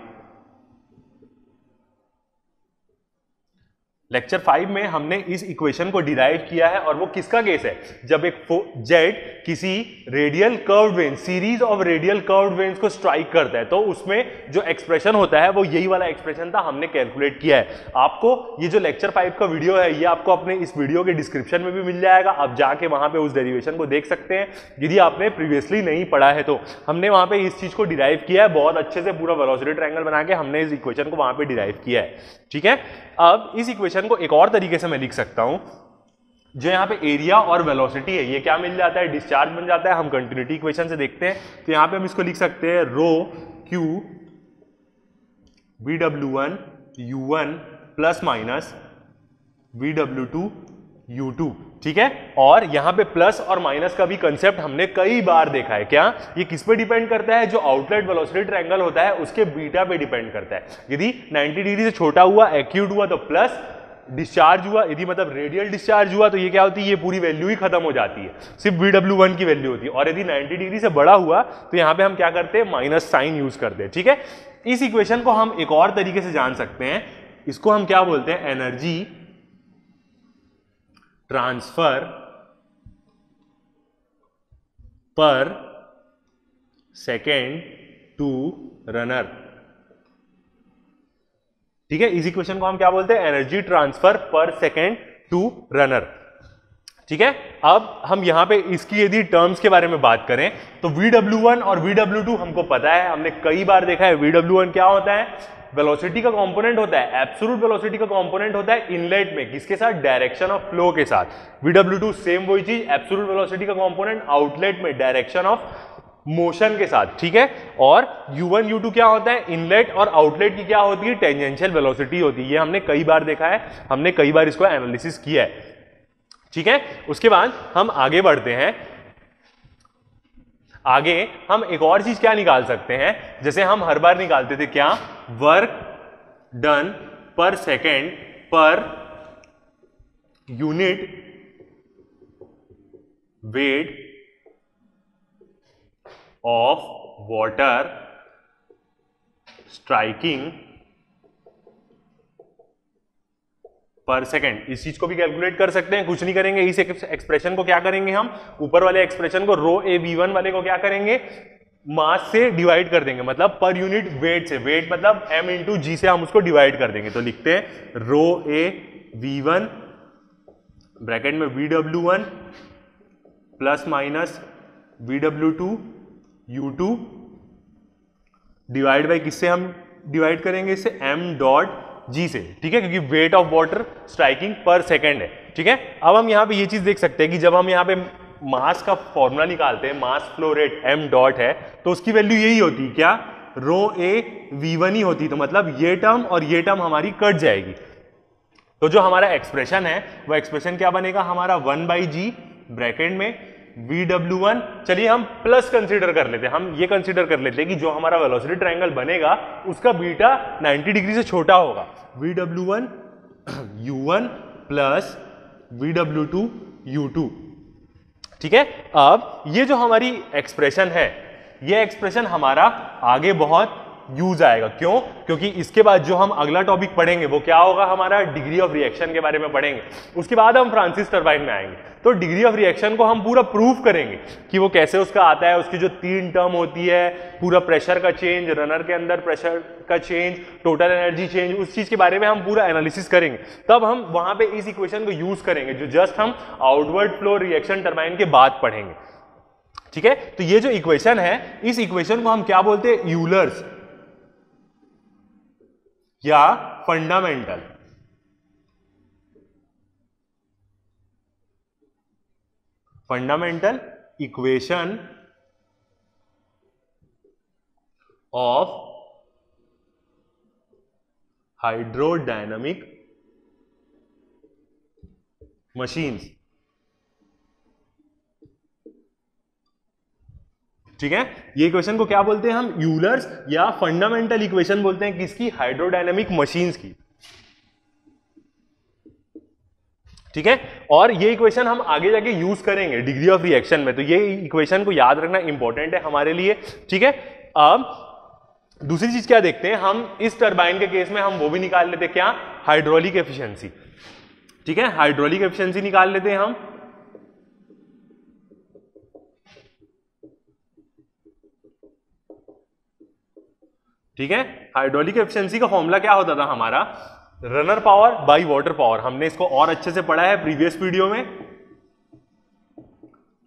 लेक्चर फाइव में हमने इस इक्वेशन को डिराइव किया है और वो किसका केस है? जब एक जेट किसी radial curve vane series of radial curve vanes को स्ट्राइक करता है तो उसमें जो एक्सप्रेशन होता है, वो यही वाला एक्सप्रेशन था, हमने कैलकुलेट किया है। आपको ये जो लेक्चर फाइव का वीडियो है, ये आपको अपने इस वीडियो के डिस्क्रिप्शन में भी मिल जाएगा। आप जाके वहाँ पर उस डेरिवेशन को देख सकते हैं, यदि आपने प्रीवियसली नहीं पढ़ा है तो। हमने वहाँ पर इस चीज़ को डिराइव किया है, बहुत अच्छे से पूरा वेलोसिटी ट्रायंगल बना के हमने इस इक्वेशन को वहाँ पर डिराइव किया है। ठीक है? अब इस इक्वेशन इक्वेशन को एक और तरीके से मैं लिख सकता हूँ। जो यहाँ पे एरिया और वेलोसिटी है, ये क्या मिल जाता है? डिस्चार्ज बन जाता है। हम कंटिन्यूटी इक्वेशन से देखते हैं। तो यहाँ पे हम इसको लिख सकते हैं rho Q V W one U one plus minus V W two U two ठीक है? और यहाँ पे प्लस और माइनस का भी कंसेप्ट हमने कई बार देखा है। क्या? ये किस पे डिपेंड करता है? जो आउटलेट वेलोसिटी ट्रायंगल होता है, उसके बीटा पे डिपेंड करता है। यदि 90 डिग्री से छोटा हुआ एक्यूट हुआ तो प्लस डिस्चार्ज हुआ, यदि मतलब रेडियल डिस्चार्ज हुआ तो ये क्या होती है, ये पूरी वैल्यू ही खत्म हो जाती है। सिर्फ़ वी डब्ल्यू वन की वैल्यू होती है। और यदि 90 डिग्री से बड़ा हुआ तो यहाँ पे हम क्या करते हैं माइनस साइन यूज़ करते हैं, ठीक है? इस इक्वेशन को हम एक और तरीके से जान सकते हैं। इसको हम क्या बोलते हैं energy transfer per second to runner ठीक है? इस इक्वेशन को हम क्या बोलते हैं? Energy transfer per second to runner ठीक है? अब हम यहाँ पे इसकी यदि टर्म्स के बारे में बात करें तो VW1 और VW2 हमको पता है, हमने कई बार देखा है VW1 क्या होता है? वेलोसिटी का कंपोनेंट होता है एब्सोल्यूट वेलोसिटी का कंपोनेंट होता है इनलेट में, किसके साथ? डायरेक्शन ऑफ़ फ्लो के साथ। VW2 सेम वही चीज़ एब्सोल्यूट वेलोसिटी का कंपोनेंट आउटलेट में डायरेक्शन ऑफ़ मोशन के साथ, ठीक है? और U1 U2 क्या होता है? इनलेट और आउटलेट की क्या होती है? टेंजेंशियल वेलोसिटी होती है। ये हमने कई बार देखा है। हमने कई बार इसको एनालिसिस किया है। ठीक है? उसके बाद हम आगे बढ़ते हैं। आगे हम एक और चीज़ क्या निकाल सकते हैं? जैसे हम हर बार निकालते थे क्या? Work done per second per unit weight of water striking per second इस चीज़ को भी कैलकुलेट कर सकते हैं, कुछ नहीं करेंगे, इस एक्सप्रेशन को क्या करेंगे हम? ऊपर वाले एक्सप्रेशन को रो ए वी वन वाले को क्या करेंगे? मास से डिवाइड कर देंगे मतलब पर यूनिट वेट से। वेट मतलब एम इंटू जी से हम उसको डिवाइड कर देंगे। तो लिखते हैं rho A V one bracket में V W one plus minus V W two U two divide by किससे हम डिवाइड करेंगे? इससे एम डॉट जी से। ठीक है? क्योंकि weight of water striking per second है। ठीक है? अब हम यहाँ पे ये चीज़ देख सकते हैं कि जब हम यहाँ पे मास का फॉर्मूला निकालते हैं mass flow rate M dot है तो उसकी वैल्यू यही होती क्या? रो ए वी वन ही होती तो मतलब ये टर्म और ये टर्म हमारी कट जाएगी। तो जो हमारा एक्सप्रेशन है, वो एक्सप्रेशन क्या बनेगा? हमारा वन बाई जी ब्रैकेट में वी डब्ल्यू वन चलिए हम प्लस कंसीडर कर लेते हैं। हम ये कंसीडर कर लेते हैं कि जो हमारा वेलोसिटी ट्रायंगल बनेगा, उसका बीटा 90 डिग्री से छोटा होगा। V W one U one plus V W two U two ठीक है? अब ये जो हमारी एक्सप्रेशन है, ये एक्सप्रेशन हमारा आगे बहुत यूज़ आएगा। क्यों? क्योंकि इसके बाद जो हम अगला टॉपिक पढ़ेंगे, वो क्या होगा? हमारा डिग्री ऑफ़ रिएक्शन के बारे में पढ़ेंगे। उसके बाद हम फ्रांसिस टर्बाइन में आएँगे। तो डिग्री ऑफ़ रिएक्शन को हम पूरा प्रूफ करेंगे कि वो कैसे उसका आता है, उसकी जो तीन टर्म होती है, पूरा प्रेशर का चेंज रनर के अंदर प्रेशर का चेंज टोटल एनर्जी चेंज उस चीज़ के बारे में हम पूरा एनालिसिस करेंगे। तब हम वहाँ पे इस इक्वेशन को यूज़ करेंगे, जो जस्ट हम आउटवर्ड फ्लो रिएक्शन टर्बाइन के बाद पढ़ेंगे। ठीक है? तो ये जो इक्वेशन है, इस इक्वेशन को हम क्या बोलते हैं? यूलर्स या fundamental fundamental equation of hydrodynamic machines ठीक है? ये इक्वेशन को क्या बोलते हैं हम? यूलर्स या फंडामेंटल इक्वेशन बोलते हैं किसकी? हाइड्रोडायनेमिक मशीन्स की। ठीक है? और ये इक्वेशन हम आगे जाके यूज़ करेंगे डिग्री ऑफ़ रिएक्शन में। तो ये इक्वेशन को याद रखना इंपॉर्टेंट है हमारे लिए। ठीक है? अब, दूसरी चीज़ क्या देखते हैं? हम इस टर्बाइन के केस में हम वो भी निकाल लेते हैं। क्या? हाइड्रोलिक एफिशिएंसी ठीक है? हाइड्रोलिक एफिशिएंसी निकाल लेते हैं हम। ठीक है? हाइड्रोलिक एफिशिएंसी का फॉर्मूला क्या होता था हमारा? Runner power by water power हमने इसको और अच्छे से पढ़ा है प्रीवियस वीडियो में।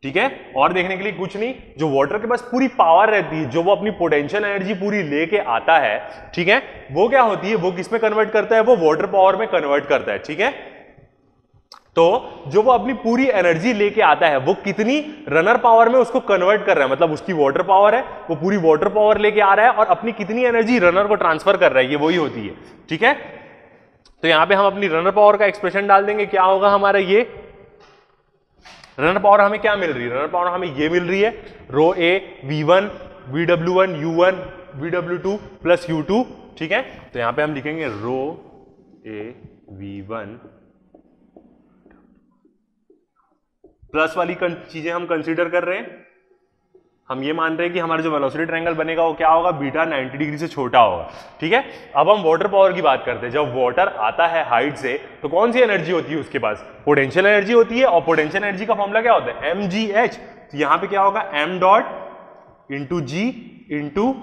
ठीक है? और देखने के लिए कुछ नहीं। जो वाटर के पास पूरी पावर रहती है, जो वो अपनी पोटेंशियल एनर्जी पूरी लेके आता है, ठीक है? वो क्या होती है? वो किसमें कन्वर्ट करता है? वो वाटर पावर में कन्वर्ट करता है, ठीक है? तो जो वो अपनी पूरी एनर्जी लेके आता है, वो कितनी रनर पावर में उसको कन्वर्ट कर रहा है मतलब उसकी वाटर पावर है, वो पूरी वाटर पावर लेके आ रहा है और अपनी कितनी एनर्जी रनर को ट्रांसफ़र कर रहा है, ये वही होती है, ठीक है? तो यहाँ पे हम अपनी रनर पावर का एक्सप्रेशन डाल देंगे, क्या होगा हमारा ये? रनर पावर हमें क्या मिल रही है? रनर पावर हमें ये मिल रही है rho A V one V W one U one V W two plus U two ठीक है? तो यहाँ पे हम लिखेंगे rho A V one plus वाली चीज़ें हम कंसिडर कर रहे हैं। हम ये मान रहे हैं कि हमारा जो वेलोसिटी ट्रायंगल बनेगा, वो क्या होगा? बीटा 90 डिग्री से छोटा होगा। ठीक है? अब हम वाटर पावर की बात करते हैं। जब वाटर आता है हाइट से तो कौन सी एनर्जी होती है उसके पास? पोटेंशियल एनर्जी होती है और पोटेंशियल एनर्जी का फॉर्मूला क्या होता है? एम जी एच तो यहाँ पे क्या होगा? M dot into G into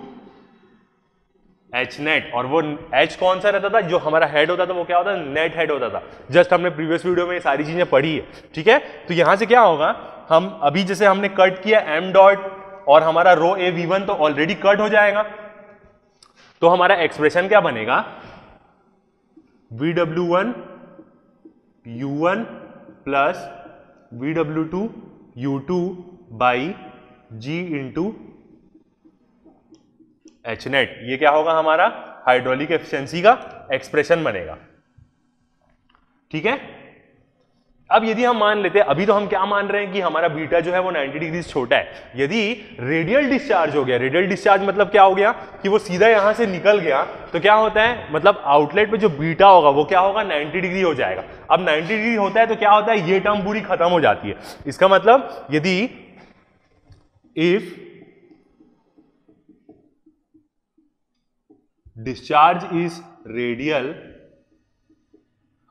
H net और वो एच कौन सा रहता था? जो हमारा हेड होता था, वो क्या होता था? नेट हेड होता था। जस्ट हमने प्रीवियस वीडियो में ये सारी चीज़ें पढ़ी है। ठीक है? तो यहाँ से क्या होगा? हम अभी जैसे हमने कट किया एम डॉट और हमारा रो ए वी वन तो ऑलरेडी कट हो जाएगा। तो हमारा एक्सप्रेशन क्या बनेगा? V W one U one plus V W two U two by G into H net ये क्या होगा हमारा? हाइड्रोलिक एफिशिएंसी का एक्सप्रेशन बनेगा। ठीक है? अब यदि हम मान लेते हैं अभी तो हम क्या मान रहे हैं कि हमारा बीटा जो है वो 90 डिग्री छोटा है। यदि रेडियल डिस्चार्ज हो गया रेडियल डिस्चार्ज मतलब क्या हो गया? कि वो सीधा यहाँ से निकल गया तो क्या होता है? मतलब आउटलेट पे जो बीटा होगा, वो क्या होगा? 90 डिग्री हो जाएगा। अब 90 डिग्री होता है तो क्या होता है? ये टर्म पूरी खत्म हो जाती है। इसका मतलब यदि इफ़ डिस्चार्ज इज़ रेडियल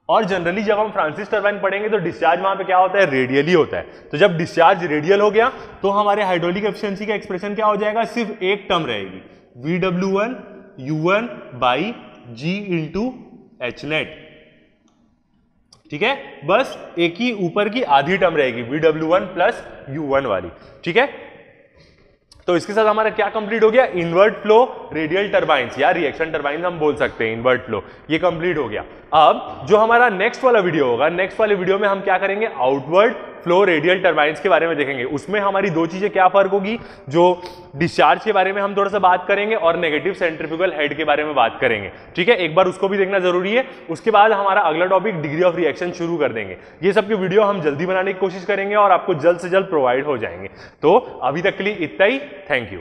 और जनरली जब हम फ्रांसिस टर्बाइन पढ़ेंगे तो डिस्चार्ज वहाँ पे क्या होता है? रेडियली होता है। तो जब डिस्चार्ज रेडियल हो गया तो हमारे हाइड्रोलिक एफिशिएंसी का एक्सप्रेशन क्या हो जाएगा? सिर्फ़ एक टर्म रहेगी। V W one U one by G into H net ठीक है? बस एक ही ऊपर की आधी टर्म रहेगी। V W one plus U one वाली। ठीक है? तो इसके साथ हमारा क्या कंप्लीट हो गया? इन्वर्ट फ्लो रेडियल टर्बाइंस या रिएक्शन टर्बाइंस हम बोल सकते हैं इनवर्ट फ्लो ये कंप्लीट हो गया। अब जो हमारा नेक्स्ट वाला वीडियो होगा नेक्स्ट वाले वीडियो में हम क्या करेंगे? आउटवर्ड फ्लो रेडियल टर्बाइंस के बारे में देखेंगे। उसमें हमारी दो चीज़ें क्या फ़र्क होगी, जो डिस्चार्ज के बारे में हम थोड़ा सा बात करेंगे और नेगेटिव सेंट्रिफ्यूगल हेड के बारे में बात करेंगे। ठीक है? एक बार उसको भी देखना ज़रूरी है। उसके बाद हमारा अगला टॉपिक डिग्री ऑफ़ रिएक्शन शुरू कर देंगे। ये सब के वीडियो हम जल्दी बनाने की कोशिश करेंगे और आपको जल्द से जल्द प्रोवाइड हो जाएँगे। तो अभी तक के लिए इतना ही। Thank you